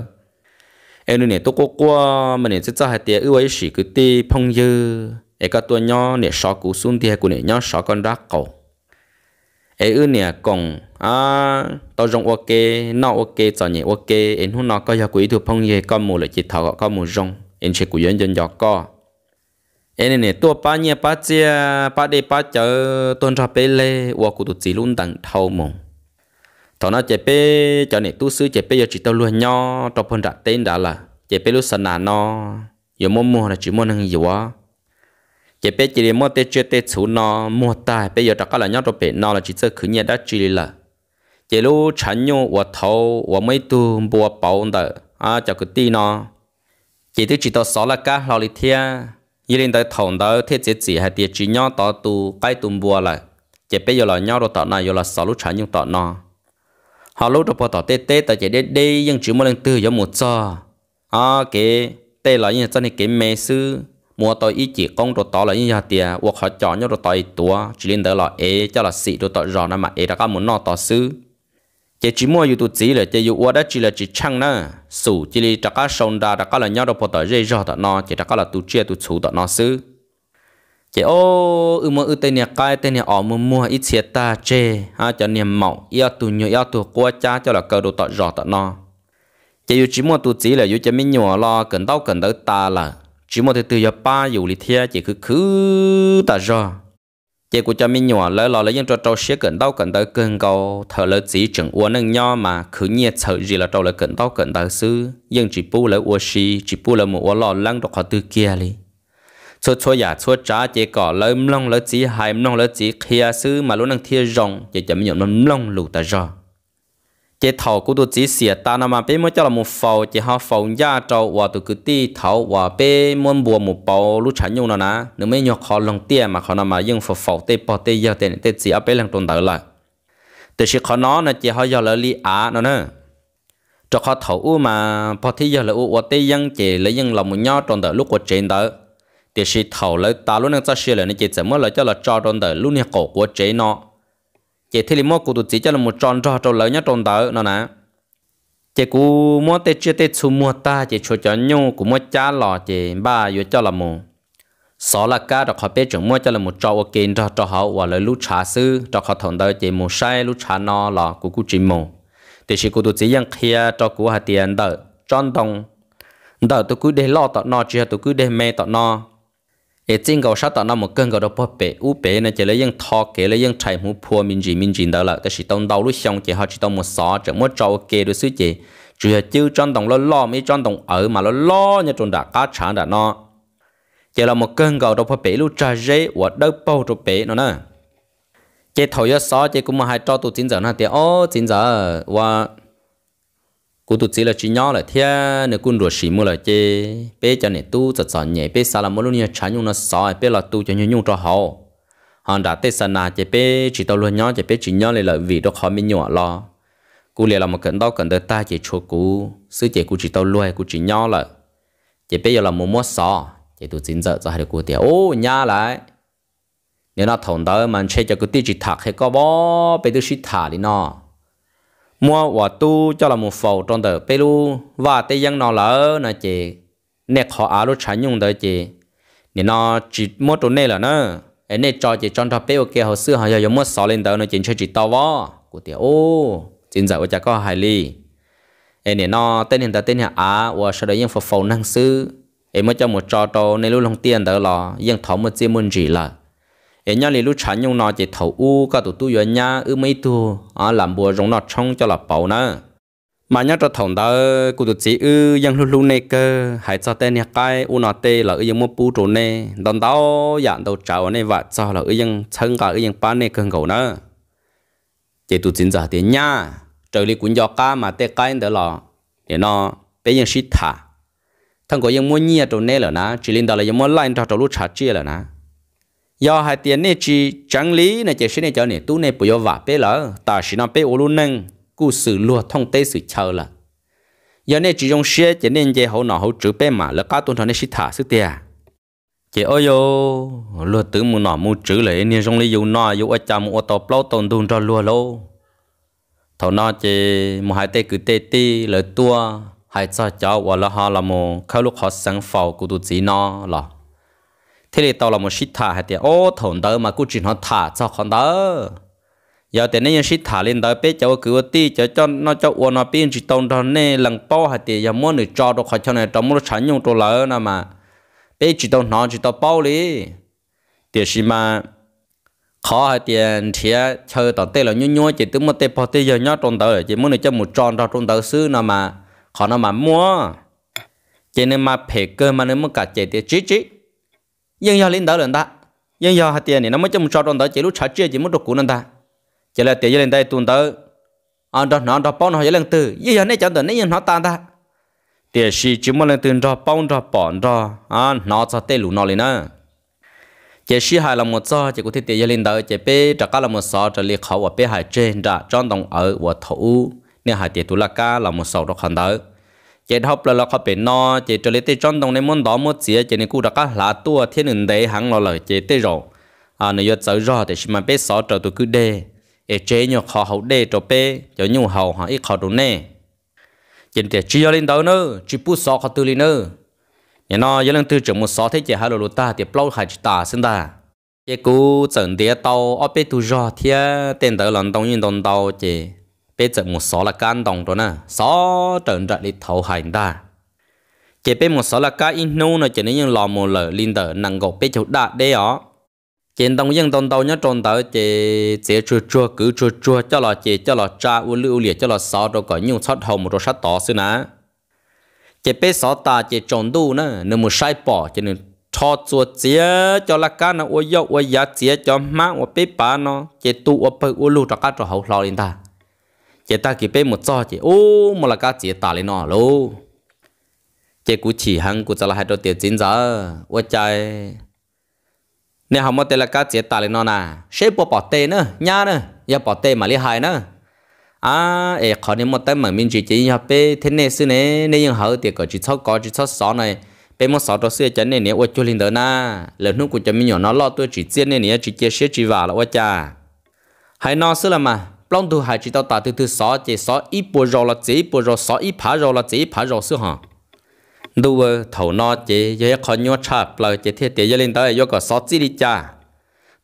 em nè tôi có qua mà nè sẽ cho hai tiền ưu ấy sĩ cứ ti phong dư. Em có tôi nhỏ nè sọ cú xuống tiền của nè nhỏ sọ con rác cầu em ưu nè, còn à tao rong ok nó ok cho nhẹ ok, em hôm nó có giờ quỹ thuộc phong dư con mù lại chỉ thầu có mù rong. Em sẽ của dân dân giọt co nên nè tua ba nhà ba chia, ba đi ba chợ tôn ra bê lê và cụ tụt chỉ luôn đằng thâu mông thọ nó chế bê, cho này, tu sư chế bê, giờ chỉ tao luôn nho tao phân đặt tên đã là. Chế bê lúc sân nó giờ mua mua là chỉ mua năng gì quá chế bê chỉ để mua tê chơi tê chú nó mua tài bê giờ đặt là nho tao bê nó là chỉ chơi khử nhẹ đã chỉ là. Chế lúc chán nhau và thâu và mấy tu, bùa bảo đó à cho cái tí nó chế thứ chỉ tao xóa là cá, lo lì thia y lên tới thòng đó thế chế chỉ hay tiệt chỉ nhau tỏ tu cái tum bùa lại chỉ biết giờ là nhau rồi tỏ này giờ là sáu lúc chán nhưng tỏ nó họ lúc đó bỏ tỏ tê tê tại chỉ để để nhưng chỉ một lần tư giống một cho à cái tê là như chân nên cái mẹ sư mua tỏ ít chỉ công rồi tỏ là như vậy tiệt hoặc họ chọn nhau rồi tỏ ít tua chỉ lên tới là ế cho là xị rồi tỏ rõ mà ế đã có muốn nó tỏ sư chỉ chỉ mua yêu tu chỉ là chỉ yêu uất chỉ là chỉ chăng nữa sủ chỉ là tất cả sông đa tất cả là nhau đâu bỏ tới dây rõ đó nó, chỉ tất cả là tu chia tu chủ đó nó xứ. Chỉ, ô ừ mua ừ tên nhà cái tên nhà ở mua mua ít xe ta chê. Ha, cho niềm mạo yêu tu nhiều yêu tu qua cha cho là cơ đồ tọt rõ đó nó. Chỉ yêu chỉ mua tu chỉ là yêu chỉ mình nhỏ lo, cần đau cần đỡ ta là. Chỉ mua từ từ giờ ba yêu lý thia, chỉ cứ cứ ta rõ chỉ của cho mình nhỏ lỡ lỡ lấy những trò trò xé cẩn đau cẩn đau cơn cầu thở lỡ chỉ chẳng uốn nâng nho mà cứ nhẹ sợ gì là trâu lỡ cẩn đau cẩn đau sư nhưng chỉ bu lỡ uốn xì chỉ bu lỡ một uốn lò lăng đọc họ từ kia đi cho cho giả dạ cho trả chỉ có lỡ mông lỡ chỉ hai mông lỡ chỉ kia sư mà lúc năng thiên rong chỉ cho mình nhỏ mông lù ta rồi chỉ thầu của tôi chỉ xỉa ta nằm bên mới cho là một phầu chỉ họ phầu gia trâu và tôi cứ ti thầu và bên muốn bùa một bao lúc chẳng nhung nào nè nếu mấy nhọc họ lòng tiền mà họ nằm mà dùng phầu phầu tê bao tê giờ tê tê chỉ ở bên lần tồn tại lại từ khi họ nói là chỉ họ giờ là li á nó nè cho họ thầu u mà bao thế giờ là u và tê dân chỉ lấy dân lòng một nhau tồn tại lúc của trên đó thì khi thầu lấy ta lúc năng cho xỉa là nó chỉ怎么来叫了照tồn tại lúc này cổ của trên nó chỉ thì li mua cụ tụt chỉ cho là một tròn trò trò lớn nhất tròn tớ, nó nè. Chỉ cụ mua tết chưa tết chú mua ta chỉ cho cho nhau cụ mua cha lò chỉ ba yo cho là một số là cá đọc họ biết chúng mua cho là một trò ok, trò trò họ và lời lúa trà sư trò họ thằng tớ chỉ mua sai lúa trà nó là cụ cụ chỉ một thì chỉ cụ tụt chỉ yang kia cho cụ hạt tiền tớ tròn đồng tớ tụi cứ để lo tớ nó chỉ tụi cứ để mê เอจิงก็ชาตอนนั้นมันเกินก็ได้พอเปอูเปนะจะเลยยังทอเกเลยยังใช้หูพัวมินจีมินจีนได้ละแต่สิต้องดาวลุชงเจฮาจิต้องมันสอจะมันเจ้าเกดูซื้อเจจุยจิ้วจอนต้องล้อล้อไม่จอนต้องเออมาล้อล้อเนี่ยจนด่ากาชานด่าเนาะเจเรามันเกินก็ได้พอเปลูจ่าเจวัดได้เป้าตัวเปเนาะนะเจถอยซอเจกุมาให้เจ้าตัวจินเจอนะเตียโอ้จินเจอว่า cú tụt chỉ là chỉ nhỏ là thế nếu cún ruột xì mua là chê. Bé cho nên tu chặt chọn nhẹ bé sao là mỗi lúc như chán nhung nó sỏi bé là tu cho nhung nhung cho hậu. Hòn đã tết sana na chê bé chỉ tao luôn nhỏ chê bé chỉ nhỏ lại là vì đó khó mình nhỏ lo cú liền là một cận đau cận đỡ ta chê cho cú. Sư chê cú chỉ tao luôn cú chỉ nhỏ là. Chê bé giờ là một mua sợ, chê tụt chính giờ cho hai đứa cú tiền ô nhá lại. Nếu nó thòng đó mà chơi cho cú tiêu chỉ thạc hay có bó bé tôi chỉ thả đi nó mua và tu cho là một phẩu trong tờ Peru, và tây dân nó lỡ nè chị. Nè khó á lúc trái nhung đời chị. Nè, nó chỉ mua chỗ này là nữa ấy nè, cho chị trong tờ Peru kia. Hồi xưa họ giờ mua sò lên tờ nó chỉ chơi chỉ to vó. Của tiểu ô chính giờ cha có hài ly. Ấy nè, nó tên hiện tại tên hiện á và sau đấy những phẩu phẩu năng sư. Ấy mới cho một trò trò nên lúc lòng tiền tờ là những thấu một chiếc môn gì là ấy nhá lúc chăn nhung nó chỉ thầu u cả tụ tu yên nhá ư mấy tu. À làm bùa rong nó trong cho là bảo nữa mà nhá cho thằng đó cụ tụ chỉ ư yang lu lu này cơ. Hãy cho tên nhà cái, u nó tê là ư yang mua bù trộn nè đòn đó dạng đầu chảo này vạ cho là ư yang chân cả ư yang bán nè cơn cầu nữa chỉ tụ chính giờ tiền nhá, trời đi cũng do cá mà tê cái đó là để nó bé yang shit thả. Thằng có yang mua nhia trộn nè là na chỉ linh đó là yang mua lại cho trộn lúc chả chia là na do hai tiền này chỉ chẳng lý này, chỉ xin này cho này tu này bùi vả bé lỡ. Ta chỉ nó bé ô luôn nâng, cú sự lùa thông tế sự chờ là giờ này chỉ dùng xe chỉ nên chỉ hậu nọ hậu chữ bé mà là cá tuần thằng này sĩ thả sức tiền chỉ ơi yo, lùa tử mu nọ mu chữ lại nên dùng lý dùng nọ dùng ở chăm ô tô plau tồn đun cho lùa lâu. Thầu nọ chỉ một hai tê cứ tê tê lời tua, hai cho cháu và là họ là một khâu lúc họ sáng phò của tụi chỉ nọ là thế thì tao là một shit thả hay tiệt, ô thằng đó mà cứ chỉ nó thả cho con đó. Giờ thì nên shit thả lên đó biết cháu cứ ti cho cho nó cho uo nó biết chỉ tông đó nè lần bao hay thì giờ muốn được cho được khỏi cho này trong một sản dụng đồ lỡ nè mà. Biết chỉ tông nó chỉ tông bao đi thì xí mà khó hay tiền thì chơi tao tê là nhú nhú chỉ tưởng một tê bao tê giờ nhớ trong đó chỉ muốn được cho một tròn đó trong đó xứ nè mà khó nó mà mua. Cho nên mà phải cơ mà nếu mà cả chạy thì chỉ chỉ nhưng do lên đó lần ta. Nhưng do hạt tiền này nó mới trong cho trong đó chỉ lúc trả chia chỉ muốn được cũ lần ta. Chỉ là tiền lên đây tuần tới. Ờ, à đó nó đó bao nó lần từ nhưng giờ này chẳng được nên nó tan ta tiền sĩ chỉ muốn lần từ đó bao đó bỏ đó à nó cho tê lũ nó lên nữa chỉ sĩ hai là một cho chỉ có thể tiền lên đó chỉ bé trả cả là một số trả liệt khẩu và bé hai trên, trả trong đồng ở và thủ nên hai tiền tu là cả là một số đó khẩn đó chế học là là có bền nó chế trở lại tới trong đồng này muốn đó muốn chế chế này cũng đã cả là tua, thiên đường đấy hàng lo lợi chế tới rồi à nếu giờ tới rồi thì xem biết sáu trở tôi cứ đê. Để chế nhau khó hậu đê cho bé cho nhau hậu họ ít khó đủ nè chế để chỉ lên đầu nữa chỉ bút sáu khó tư lên nữa nhà nó giờ lên từ trưởng muốn sáu thế chế hai lô ta, thì plau hai chỉ ta xin ta. Chế cú chẳng địa tàu ở bên tu rồi thì tên tới lần đông yên đông tàu chế bây giờ một số là can đồng đó nè. Số trận trận đi thầu hành ta chỉ bây một số là cá in nô nó chỉ nên những lò một lở linh tờ năng gọc bây chỗ đạt đấy ó. Chỉ đồng dân đồng đầu nhá tròn tờ chỉ chỉ chua chua, cứ chua chua, cho là chỉ cho là cha u lưu liệt cho là số rồi có nhiều sát hồng, một đồ sát tỏ xưa nè. Chỉ bây số ta chỉ tròn đu nè nếu một sai bỏ, chỉ nên cho chua chia cho là cá nó ôi yếu ôi giá chia cho má ôi bế bà nó chỉ tu ôi bê ôi lưu cho cá cho hậu lò lên ta chị ta kịp bên một cho chị ô mà là cá chị ta lên nó lô chị cú chỉ hăng cú cho là hai đôi tiền chín giờ ô trời nè họ mất tiền là cá chị ta lên nó nè sẽ bỏ bỏ tê nữa nhá nữa giờ bỏ tê mà lấy hai nữa à ê khó nên một tay mà mình chỉ chỉ nhà bé thế này xưa này nên những hậu tiền có chỉ sáu có chỉ sáu sáu này bê một sáu đó xưa chân này nè ô chú linh đó na lần lúc của cho mình nhỏ nó lo tôi chỉ tiền này nè chỉ chia sẻ chỉ vào là ô cha hay nó xưa là mà long tu hai chỉ tao ta từ từ xó, chỉ xó ít bùa rồi là chỉ bùa rồi xó ít phá rồi là chỉ, phá rồi xưa hả? Đủ thầu nó chỉ, giờ khó nhau chạp, là chỉ thiết tiền lên tới, giờ có xó chỉ đi cha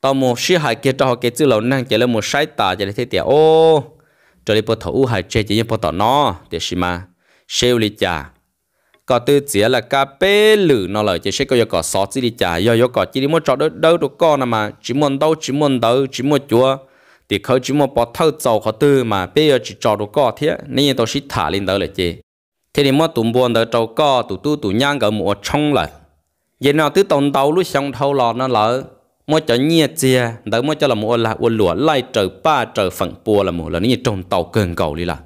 tao một sĩ hai kia cho cái chữ lâu năng chỉ là một sai ta chỉ là thiết tiền ô cho đi bộ thầu hai chỉ chỉ bộ tao nó, để xí mà. Siêu đi cha có từ chỉ là cà phê lử, nó lại chỉ sẽ có giờ có xó chỉ đi cha giờ giờ có chỉ đi một chỗ đâu đâu được con mà, chỉ muốn đâu, chỉ muốn đâu, chỉ muốn chúa thì khâu chúng một bỏ thâu dầu khó tư mà bây giờ chỉ cho đồ cỏ thế, nên tôi sẽ thả lên đó là gì thế thì mình tụm buồn đó trâu cỏ tụ tu tụ nhang gỡ mùa chung lại vậy nào từ tồn đầu lúc xong thâu lò nó là mua cho nhẹ chia đó mua cho là mua là uốn lụa, lai trở ba trở phẳng bùa là mua là nó như trồng tàu cường cầu đi là.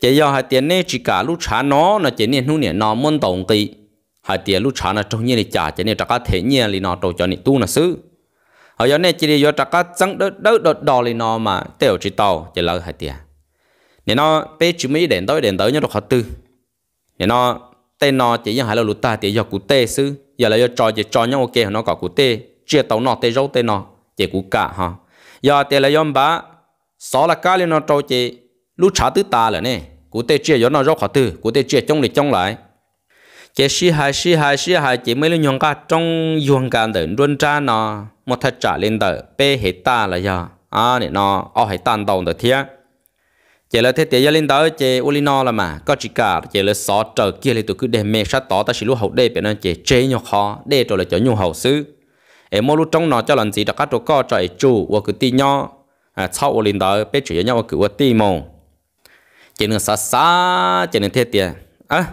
Chỉ do hai tiền này chỉ cả lúc trả nó là chỉ nên hú nè nó muốn đồng kỳ hai tiền lúc trả nó trong nhẹ này trả chỉ nên trả cả thể nhẹ thì nó trâu cho nên tu là xứ họ giờ này chỉ đi vô trắc cá trắng đỡ đỡ đỡ đò lên nó mà. Tiêu chỉ tàu, chỉ lỡ hai tiền nên nó bé chỉ mới đến tới đến tới nhớ được họ tư. Nên nó tên nó chỉ những hai là lụt ta thì giờ cụ tê sư giờ là giờ trò chỉ trò nhau, ok nó có cụ tê. Chia tàu nó tê râu tê nó chỉ cụ cả ha giờ thì là yom ba xó là cá lên nó trâu chỉ lúc trả tứ ta là nè. Cú tê chia gió nó râu họ tư cú tê chia trong lịch trong lại chỉ sĩ hai sĩ hai sĩ hai, chỉ mấy lúc nhung cả trong dùng cả đời luôn cha nó. Một thật trả lên đời bê hết ta là giờ à nè nó ở hết tan đầu đời thiệt chỉ là thế tiền lên đời chỉ uli nó là mà. Có chỉ cả chỉ là sáu trở kia là tụi cứ để mẹ sát tỏ ta chỉ lúc hậu đây bên nó chỉ chế nhau khó để rồi là cho nhau hậu xứ. Em mua lúc trong nó cho lần gì đặc các chỗ có trời chủ và cứ ti nhau à sau lên đó bé chỉ nhau và cứ ti mong chỉ nên xa xa chỉ nên thế tiền à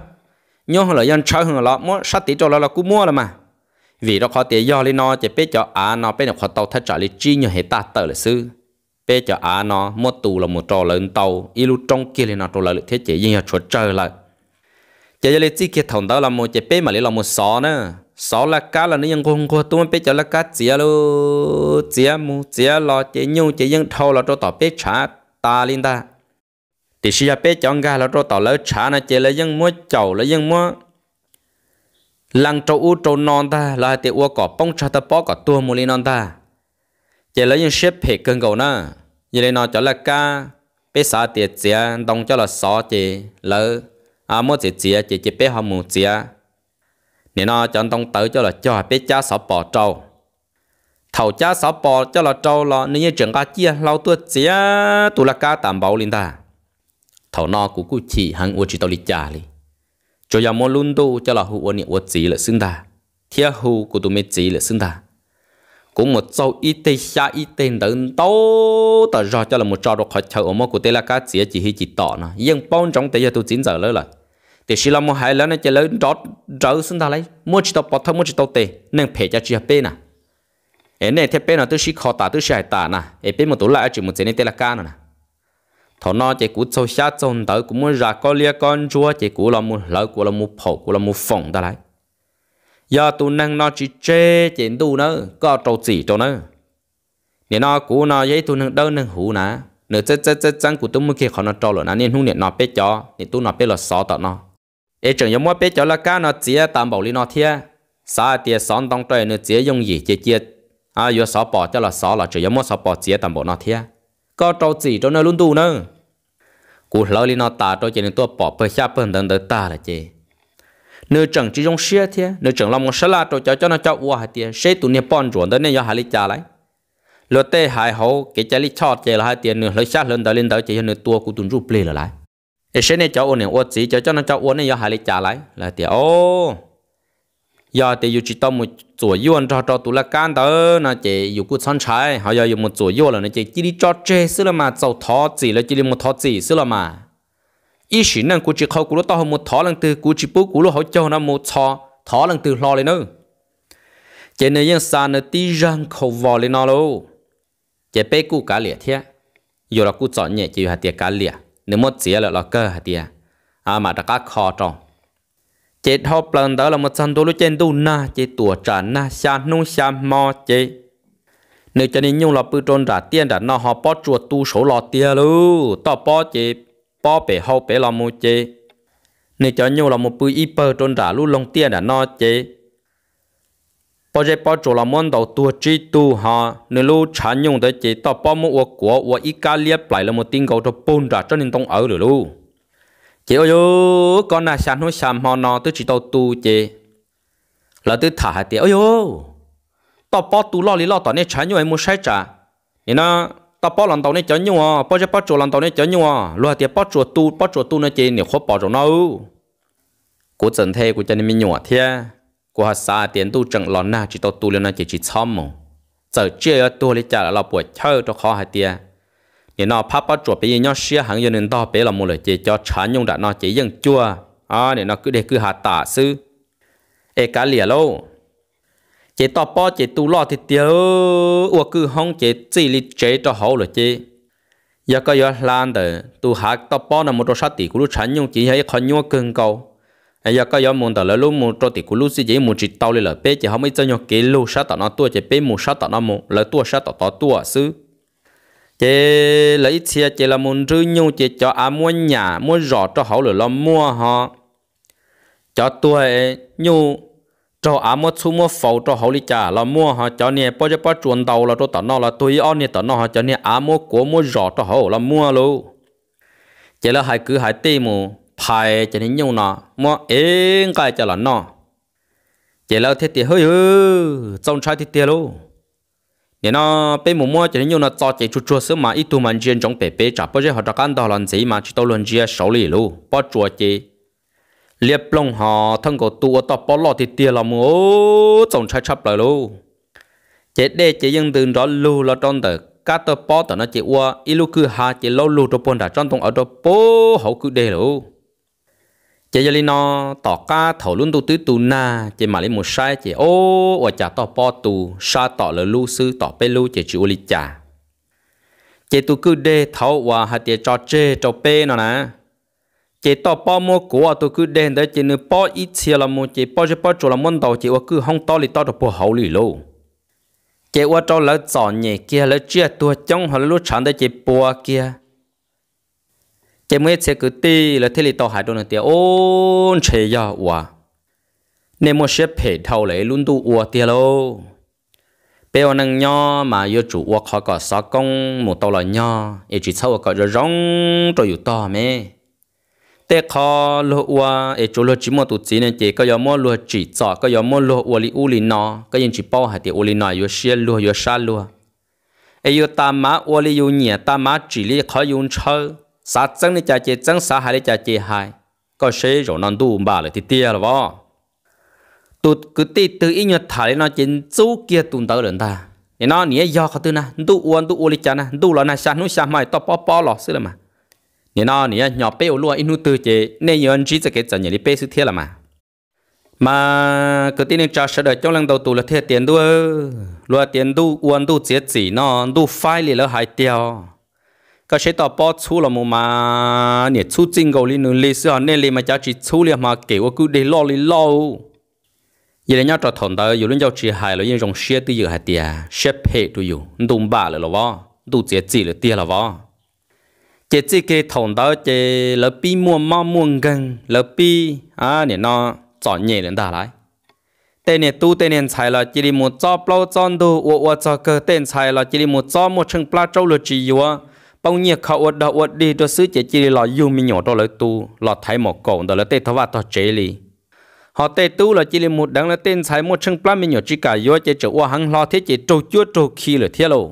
nhau là dân chơi hơn là mua sát tí cho là là cú mua là mà. Vì đó khó tiền do lên nó, chỉ biết cho à nó biết nó khó tàu thắt trả lý chi nhiều hệ ta tờ là sư biết cho à nó mua tù là một trò lớn tàu, y trong kia lên nó trò lớn thế chế nhưng mà chuột chơi lại chỉ là chỉ kia thằng đó là một, chỉ biết mà lấy là một sò nữa sò là cá là nó ยัง còn có tôi biết cho là cá chia luôn chia mu chia lo chỉ nhau chỉ nhưng thâu là cho tàu biết trả ta lên ta thì khi bé chọn gà là rồi tàu lỡ trả nó chỉ là dân mua chậu là dân mua lăng trâu u trâu non ta là thì u cỏ bông cha ta bó cỏ tua mua lên non ta. Chỉ là dân xếp hệ cơn cầu nè như này nó cho là cá bé xã tiệt chia đông cho là xó chỉ lỡ à mua chỉ chia chỉ chỉ bé họ mua chia nên nó chọn đông tới cho là cho bé cha xó bỏ trâu. Thầu cha xó bỏ cho là trâu là nếu trường ca chia lâu tua chia tu là cá tạm bảo lên ta thảo nó của cụ chỉ hàng ô chỉ tao lịch trả đi cho nhà mua luôn tu cho là hụ niệm ô chỉ là xứng đà. Thiệt hụ của tụi mình chỉ là xứng đà. Cũng một châu ít tê xa ít tê đến đâu tờ rõ cho là một trò được hỏi chờ ở một của tê là cá chỉ chỉ hi chỉ tỏ nó nhưng bao trong tê giờ tôi chín giờ lớn là thì xí là một hai lớn này chỉ lớn đó trở xưng đà lấy. Mua chỉ tao bỏ thâu mua chỉ tao tê nên phải cho chỉ bê nè em này thế bê là tôi xí khó tả tôi xài tả nè em bê một tổ lại chỉ một chế này tê là cá nè thọ nó chỉ cú sâu xa trong tới cũng muốn ra có lia con chúa, chỉ cú là một lỡ cú là một phổ cú là một phồng ta lại. giờ tụ năng nó chỉ chê chén tu nữa có trâu chỉ trâu nữa nếu nó cú nó giấy tụ năng đơn năng hủ nè nửa chết chết chết chẳng của tu mới kia khó nó trâu rồi nè nên hung nè nó bé cho nên tu nó bé là xó tọ nó ê chẳng giống mua bé cho là cá nó chỉ tạm bảo lý nó thia sa tiệt són đông trời nửa chỉ dùng gì chỉ chỉ à giờ xó bỏ cho là xó là chỉ giống mua xó bỏ chỉ tạm bảo nó thia có trâu chỉ trâu nó luôn tu nữa cú lâu lý nó ta trâu chỉ nên tua bỏ bơi xa bơi đần đần ta là chỉ nếu chẳng chỉ trong xe thì nếu chẳng làm một số là tôi cho cho nó cho uo hạt tiền xe tụi này bọn tới nên do hai lý trả lại lượt tê hai hậu, cái trái lý chót chơi là tiền nữa lấy lên tới lên tới chỉ nửa tôi của tụi rút play lại cái xe này cho uo này uo chỉ cho cho nó cho uo này do hai lý trả lại là tiền ô giờ thì dù chỉ tao một chỗ yuan cho cho tụi là can đó nó chỉ dù cứ sẵn trái. Họ giờ dù một chỗ yêu là nó chỉ chỉ đi cho chơi xí là mà giàu thọ gì là chỉ đi một thọ gì xí là mà ý sĩ năng cụ chỉ khâu cụ lúc tao một thọ lần từ cụ chỉ bố cụ lúc họ cho nó một thọ thọ lần từ lo lên nữa chỉ nên yên sao nó tí răng khâu vò lên nó luôn chỉ bé cụ cá liệt thế giờ là cụ chọn nhẹ chỉ hạt tiệt cá liệt nếu mất chỉ là lo cơ hạt tiệt. À mà đã cá kho trong chế thọ lần đó là một sản đồ lúc trên đu na chế tuổi trả na, xa nung xa mò chế nếu cho nên nhung là bự trôn trả tiền trả nó họ bỏ chuột tu số lọ tiền luôn tao bỏ chế bỏ bể hậu bể là một chế nếu cho nhung là một bự ít bơ trôn trả lúc lông tiền đã nó chế bỏ chế bỏ chỗ là món đầu tu chi tu ha nếu lu trả nhung tới chế tao bỏ một quả quả ít cá liệp lại là một tiếng cầu cho bôn trả cho nên tông ở được luôn chị ơi con là sáng hối sáng hòn nó tôi chỉ tàu tu chị là tôi thả hạt tiền ơi tao bỏ tu lo lý lo tao nên trả nhung em muốn sai trả nên nó, tao bỏ lần tao nên chở nhau à bỏ cho bỏ chỗ lần tao nên chở nhau à luôn thì bỏ chỗ tu bỏ chỗ tu nên chị nếu khó bỏ chỗ nào cố chân thế cố chân mình nhỏ thế cố hạt xa tiền tu chẳng lon na, chỉ tao tu lên na chỉ chỉ xong mà giờ chưa tu lý trả là bỏ chơi cho khó hạt tiền thì nó phát bỏ chuột bây giờ nó xia hàng giờ nên to bé là một lời chỉ cho chán nhung đã nó chỉ dân chua. À để nó cứ để cứ hạt tả sư. Ê cá lìa lâu. Chỉ to bó chỉ tu lo thì tiêu ua cứ hong chỉ chỉ li chế cho hậu rồi chỉ, giờ có giờ lan đời tu hạ to bó là một đồ sát tỷ của lúc chán nhung chỉ hay khó nhua cưng cầu giờ có giờ muốn được là lúc một trò tỷ của lúc chỉ một chỉ tao lên là bé chỉ không mấy cho nhau cái lúc sát tao nó tua chỉ bé một sát tao nó một là tua sát tao tao tua sư chị lấy xe, chị là muốn rư nhu, chị cho à mua nhà, mua rõ cho hậu lửa lo mua họ. Cho tuổi nhu, cho à mua thu mua phẩu cho hậu lý trả lo mua họ. Cho nè bao giờ bao chuồn đầu là cho tao nó là tuổi on nè tao nó họ. Cho nè à mua của, mua rõ cho hậu là mua luôn chỉ là hai cứ hai tê mù phải cho nên nhu nó mua ế cái cho là nọ. Chỉ là thế thì hơi hư trong trái thì tiền luôn nên nó bé mồm mua cho nên nó cho chỉ chút chút xíu mà ít tu mình chuyên trong bể bể chả bao giờ họ đã can đó lần gì mà chỉ tao lần chia sáu lì luôn bao chùa chỉ liệp long họ, thân của tu ở bao lọ thì tiền là mua trong trái chắp lại luôn chỉ để chỉ vẫn từ đó lưu là trong tờ cá tao bó tờ nó chỉ qua ít lúc cứ hà chỉ lâu lưu trong bồn đã trong tông ở đó bố hậu cứ để luôn chỉ giờ nó tỏ cá thầu luôn tu tứ tu na chỉ mà lấy một sai chỉ ô ở chả tỏ po tu sa tỏ là lưu sư tỏ pe lưu chỉ chịu li chả. Chỉ tu cứ để thầu và hạt tiền cho chê, cho pe nó nè. Chỉ tỏ po mua của, tu cứ để đấy chỉ nữa po ít xia là mua chỉ po chỉ po chỗ là món đầu chỉ cứ không to li to được po hậu li lô chế qua cho lỡ giỏ nhẹ kia, lỡ chia tua trong hoặc lỡ chán đấy chế po kia chế mới chế cứ ti là thế li tao hải đồ này tiền ôn chế ya wa nên một số phê thâu lấy luôn tu ua tiền lô. Bây giờ năng nho mà yêu chủ ua khó có sao công, một tàu là nho, ý chỉ sau có rồi rong rồi yêu to mẹ tê khó lúa ua, ý chủ lúa chỉ một tụt chỉ nên chỉ có yêu mua lúa chỉ cho có yêu mua lúa ua li u li nọ có yên chỉ bao hạt thì u li nọ yêu xia lúa yêu sa lúa ấy yêu ta má ua li yêu nhẹ ta má chỉ li khó yêu chơi sa chăng ni cha chế chăng sa hai ni cha chế hai. Có sẽ rồi non đủ bà lại thì tiếc là vợ tụt cứ tê tự ý nhật thả lên nó trên chú kia tụt tới lần ta. Nên nó nhớ do khó tư na tu uốn tu uốn cha na tu là na sa nu sa mai, to po po lọ xí là mà nên nó nhớ nhỏ bé ở luôn inu tư chế nên nhớ anh chỉ cho cái trận nhớ đi bé xí thiệt là mà mà cứ tin nên trả sợ đợi trong lần đầu tụ là thiệt tiền đua luôn tiền đu uống đu chết gì nó đu phai liền lỡ hại tiêu cái sẽ tao bỏ chú là một mà nhỉ chú chính cầu li nương li sữa nên li mà giá trị chú li mà kiểu cứ để lo li lo. Giờ này nhớ trò thằng đó dù lên giao chỉ hại là những dòng xe từ giờ hai tiền xe phe tu dù đụng bả là lo võ đu chế chỉ là tiền là võ chế chỉ cái thằng đó chế lỡ pi mua mò mua gần lỡ pi à nè nó chọn nhẹ lên ta lại. Tên này tu, tên này xài là chỉ đi một cho bao chọn đồ ô ô cho cơ. Tên xài là chỉ đi một cho một chân pla trâu là chỉ yếu bao nhiêu khẩu ô đó ô đi đó xứ chỉ chỉ là yêu mình nhỏ đó lấy tu là thấy một cổng đó là tê thọ vặt đó chế li họ tê tu là chỉ là một đằng là tên sai một chân pla mình nhỏ chỉ cả yếu chỉ chỗ ô hàng lo thế chỉ trâu chúa trâu khi là thiết lộ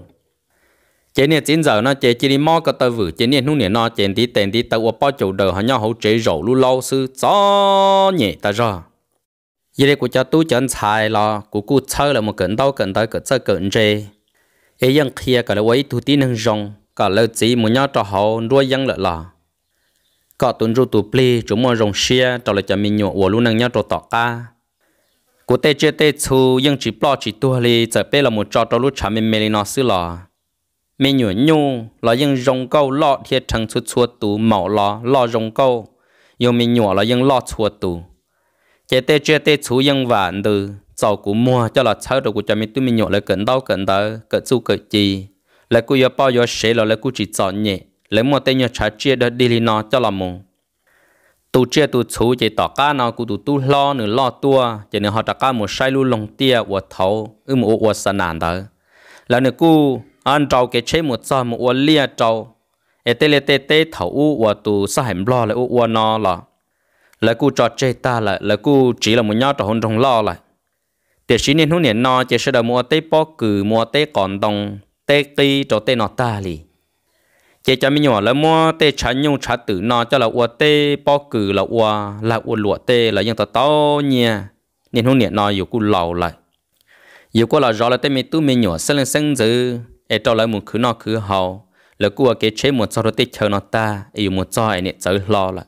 chế này chín giờ nó chế chỉ đi mò cái tờ vử, chế này nung này nó chế đi tiền đi tàu bao chỗ đời họ nhau hậu chế rổ lu lâu sư gió nhẹ ta ra giờ đây của cha tu chân xài là của cụ chơi là một cận đau cận tới cận chơi cận chế ấy yang kia cái là vậy tu tí năng rong cả là chỉ muốn nhau cho hậu đua dân lợi lò cả tuần ru tu pli chúng mua rồng xia cho là cho mình nhộn của luôn năng nhau cho tọt ca. Cụ tê chơi tê chu nhưng chỉ lo chỉ tu li giờ bé là một trò trò lúc chả mình mê nó xứ lò. Mình nhộn nhu là nhưng rồng câu lọ thiệt thằng chút chuột tu mạo lò lọ rồng câu. Yêu mình nhộn là nhưng lọ chuột tu. chế tê chế tê chú nhưng vạn từ sau cú mua cho là sau được của cho mình, tụi mình nhủ là cẩn đau cẩn đau cẩn chu cẩn chi là cô yêu bao giờ sẽ là là cô chỉ chọn nhẹ. Lấy một tên nhớ trả chia được đi li nó cho là mù tu chia tu chú chỉ tỏ cá nó của tu tu lo nửa lo tua. Chỉ nửa họ đặt cá một sai lu lồng tia và thấu ư một và sanh nàn đó là nửa cô ăn trâu cái chế một sao một uo lia trâu ê tê lê tê tê thấu u và tu sa hẻm lo lại u và nó là là cu trò chơi ta lại là cu chỉ là một nhau trò hôn trong lo lại để xin nên hôn niệm nó chỉ sẽ được mua tê bó cử mua tê còn đồng tê tì cho tê nó ta li chế cho mình nhỏ là mua tê chả nhung chả tử nó cho là ua tê bao cử là ua là ua lụa tê, là những tờ tao nha. Nên hôm nay nó yêu cú lầu lại. Yêu cú là rõ là tê mình tu mình nhỏ sẽ lên sinh dữ e cho lại một khứ nó khứ hậu. Là cú ở kế chế một sau đó tê chờ nó ta e yêu một cho anh nè lo lại.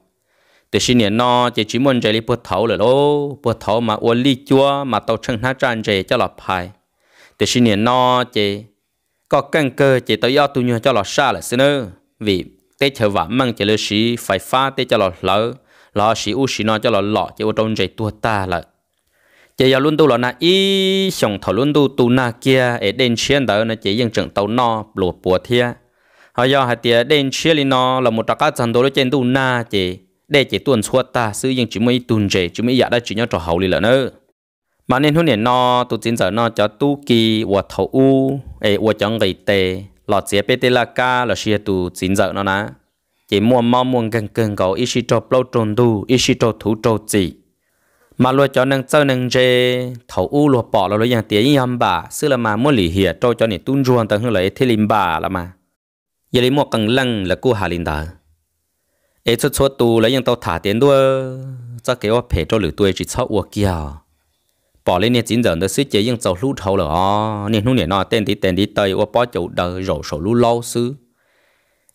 Từ xin nè nó chỉ chỉ muốn chơi lý bớt thấu là lô bớt thấu mà ua lý chua mà tàu chân hát tràn chơi cho là phải từ xin nè nó chỉ có căn cơ chỉ tới do tu nhu cho lọ xa là xin ơ. Vì tết chờ vả mang chỉ lơ sĩ phải phá tết cho lọ lỡ. Lọ sĩ u sĩ nó cho lọ lọ chỉ ở trong chạy tua ta là. Chỉ giờ luôn tu là na y, xong thọ luôn tu tu na kia ở đền chiến đó nó chỉ dân trận tàu no lụa bùa thia. Họ do hạt tiền đền chiến li nó là một trạc cát trận đồ trên tu na chỉ, để chỉ tuần suốt ta sử dụng chỉ mới tuần chế chỉ mới giờ đã chỉ nhau trò hậu li là nữa mà nên hôm nay nó tu chính giờ nó cho tu kỳ và thầu u ấy và chẳng người tệ lọt chế bê tê la ca là xia tu chính giờ nó nè chỉ mua mong muốn gần gần gấu ít sĩ trâu bao trồn đu ít sĩ trâu thủ trâu gì mà lo cho nâng chơi nâng dê thầu u lo bỏ lo lo yang tiếng yam bà. Xưa là mà mua lì hiệt trâu cho nên tuôn ruộng tầng hơn lại thế lim bà là mà. Giờ lấy mua cần lăng là cô hà linh đà ấy chút chút tu lấy yang tao thả tiền đua, cho cái ô phe cho lửa tuổi chỉ sau ô kia bỏ lên nè chính giờ nó suy chế yang giàu lú thầu là nè nu nè nó tên tí tên tí tây ô bỏ chỗ đờ rổ sổ lú lâu xứ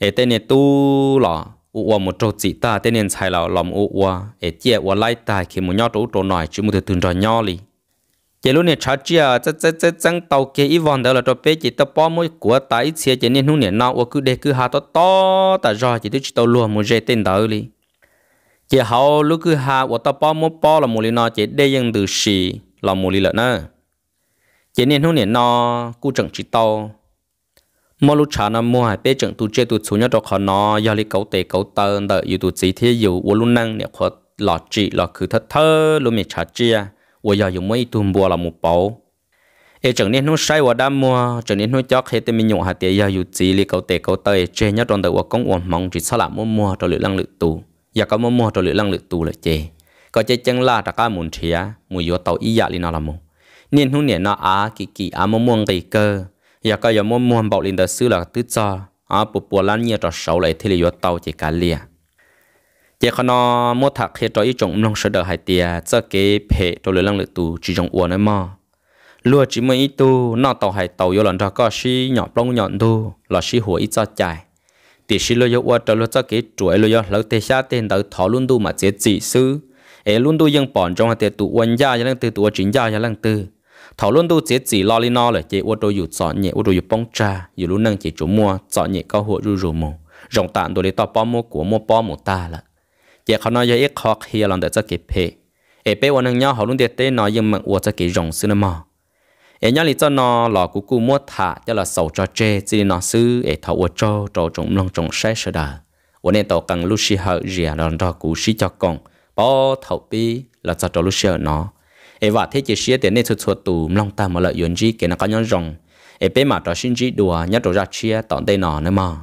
ấy tên nè tu là u một chỗ chỉ ta tên nè xài là làm u u ấy chia u lại ta khi một nhau chỗ chỗ nói chỉ một thứ từ rồi nhau li chỉ lúc này cha chia chắc chắc chắc chẳng tàu kia ít vòng đó là cho bé chỉ tao bỏ mỗi của ta ít xe chế nên nu nè nó u cứ để cứ hà to to ta rồi chỉ tôi chỉ tao luôn một dây tên đó li chế hậu lúc cứ hà u tao bỏ mỗi bỏ là một li nó chế để những từ gì là mù li lợn nữa Chế nên nu nè nó cú chẳng chỉ tao mua lúc trả nó mua hai bé chẳng tu chơi tu chủ nhau cho họ nó giờ lý cấu tệ cấu tơ đợi yêu tu chỉ thế yêu vô luôn năng nè khó lọt chỉ lọt cứ thất thơ luôn mình trả chia vô giờ dùng mấy tu mua là một bao ê chẳng nên nó sai và đam mua chẳng nên nó cho hết tên mình nhung hạt tiền giờ yêu chỉ lý cấu tệ cấu tơ Chế nhau trong đời vô công ổn mong chỉ sao làm mua mua cho lựa lăng lựa tu giờ có mua mua cho lựa lăng lựa tu là chế có chơi chân là tất cả muốn thìa muốn vô tàu ý dạ đi nào làm nên hôm nay nó á kỳ kỳ á mua mua cái cơ. Giờ có giờ muốn bảo linh đó xứ là tứ cho. Á bộ bộ lan nhiều cho sầu lại thì là tàu chỉ cả lia dạ chỉ nó mua thạc khi cho ý trọng long sợ hai tia cho cái phê cho lưỡi lăng lực tù, chỉ trong uổng nữa mà lúa chỉ mới ít tu, nó tàu hai tàu vô lần cho có xí, nhỏ plong nhọn tu là xí hủa ít cho chạy thì xí lúa vô cho lúa cho cái chuỗi lúa lỡ tê xa tên đỡ thọ luôn tu mà chế chỉ sư e luôn đôi dân bọn trong hạt tụ uẩn gia lăng tư tụ chính gia lăng tư thảo luôn đôi chế chỉ lo li no là ô tô dụ chọn nhẹ ô tô dụ bông trà dụ luôn năng chế chủ mua, chọn nhẹ cao hộ rù rù mù. Rộng tạm đồ để to bom mua của mua bom một ta là. Chế khó nói dễ khó khi lòng để cho kịp hệ e bé ô nhau, họ luôn để tên nói nhưng mà ô cho kịp rộng xưa mà e nhau lý cho nó lò cú cú mua thả, cho là sầu cho chê chỉ nó sư e thảo ô cho trò trồng lòng trồng sai sơ đà. Ô nên tàu cần lúc xí hở rìa đòn đo cú xí cho con bỏ thảo bi là cho trò lúc xí nó. Ê và thế chỉ xía tiền nên xuất xuất tù, long ta mà lợi yến gì cái nó có nhon rồng. Ê bé mà trò xin gì đùa nhất trò ra chia, tọn đây nọ nữa mà.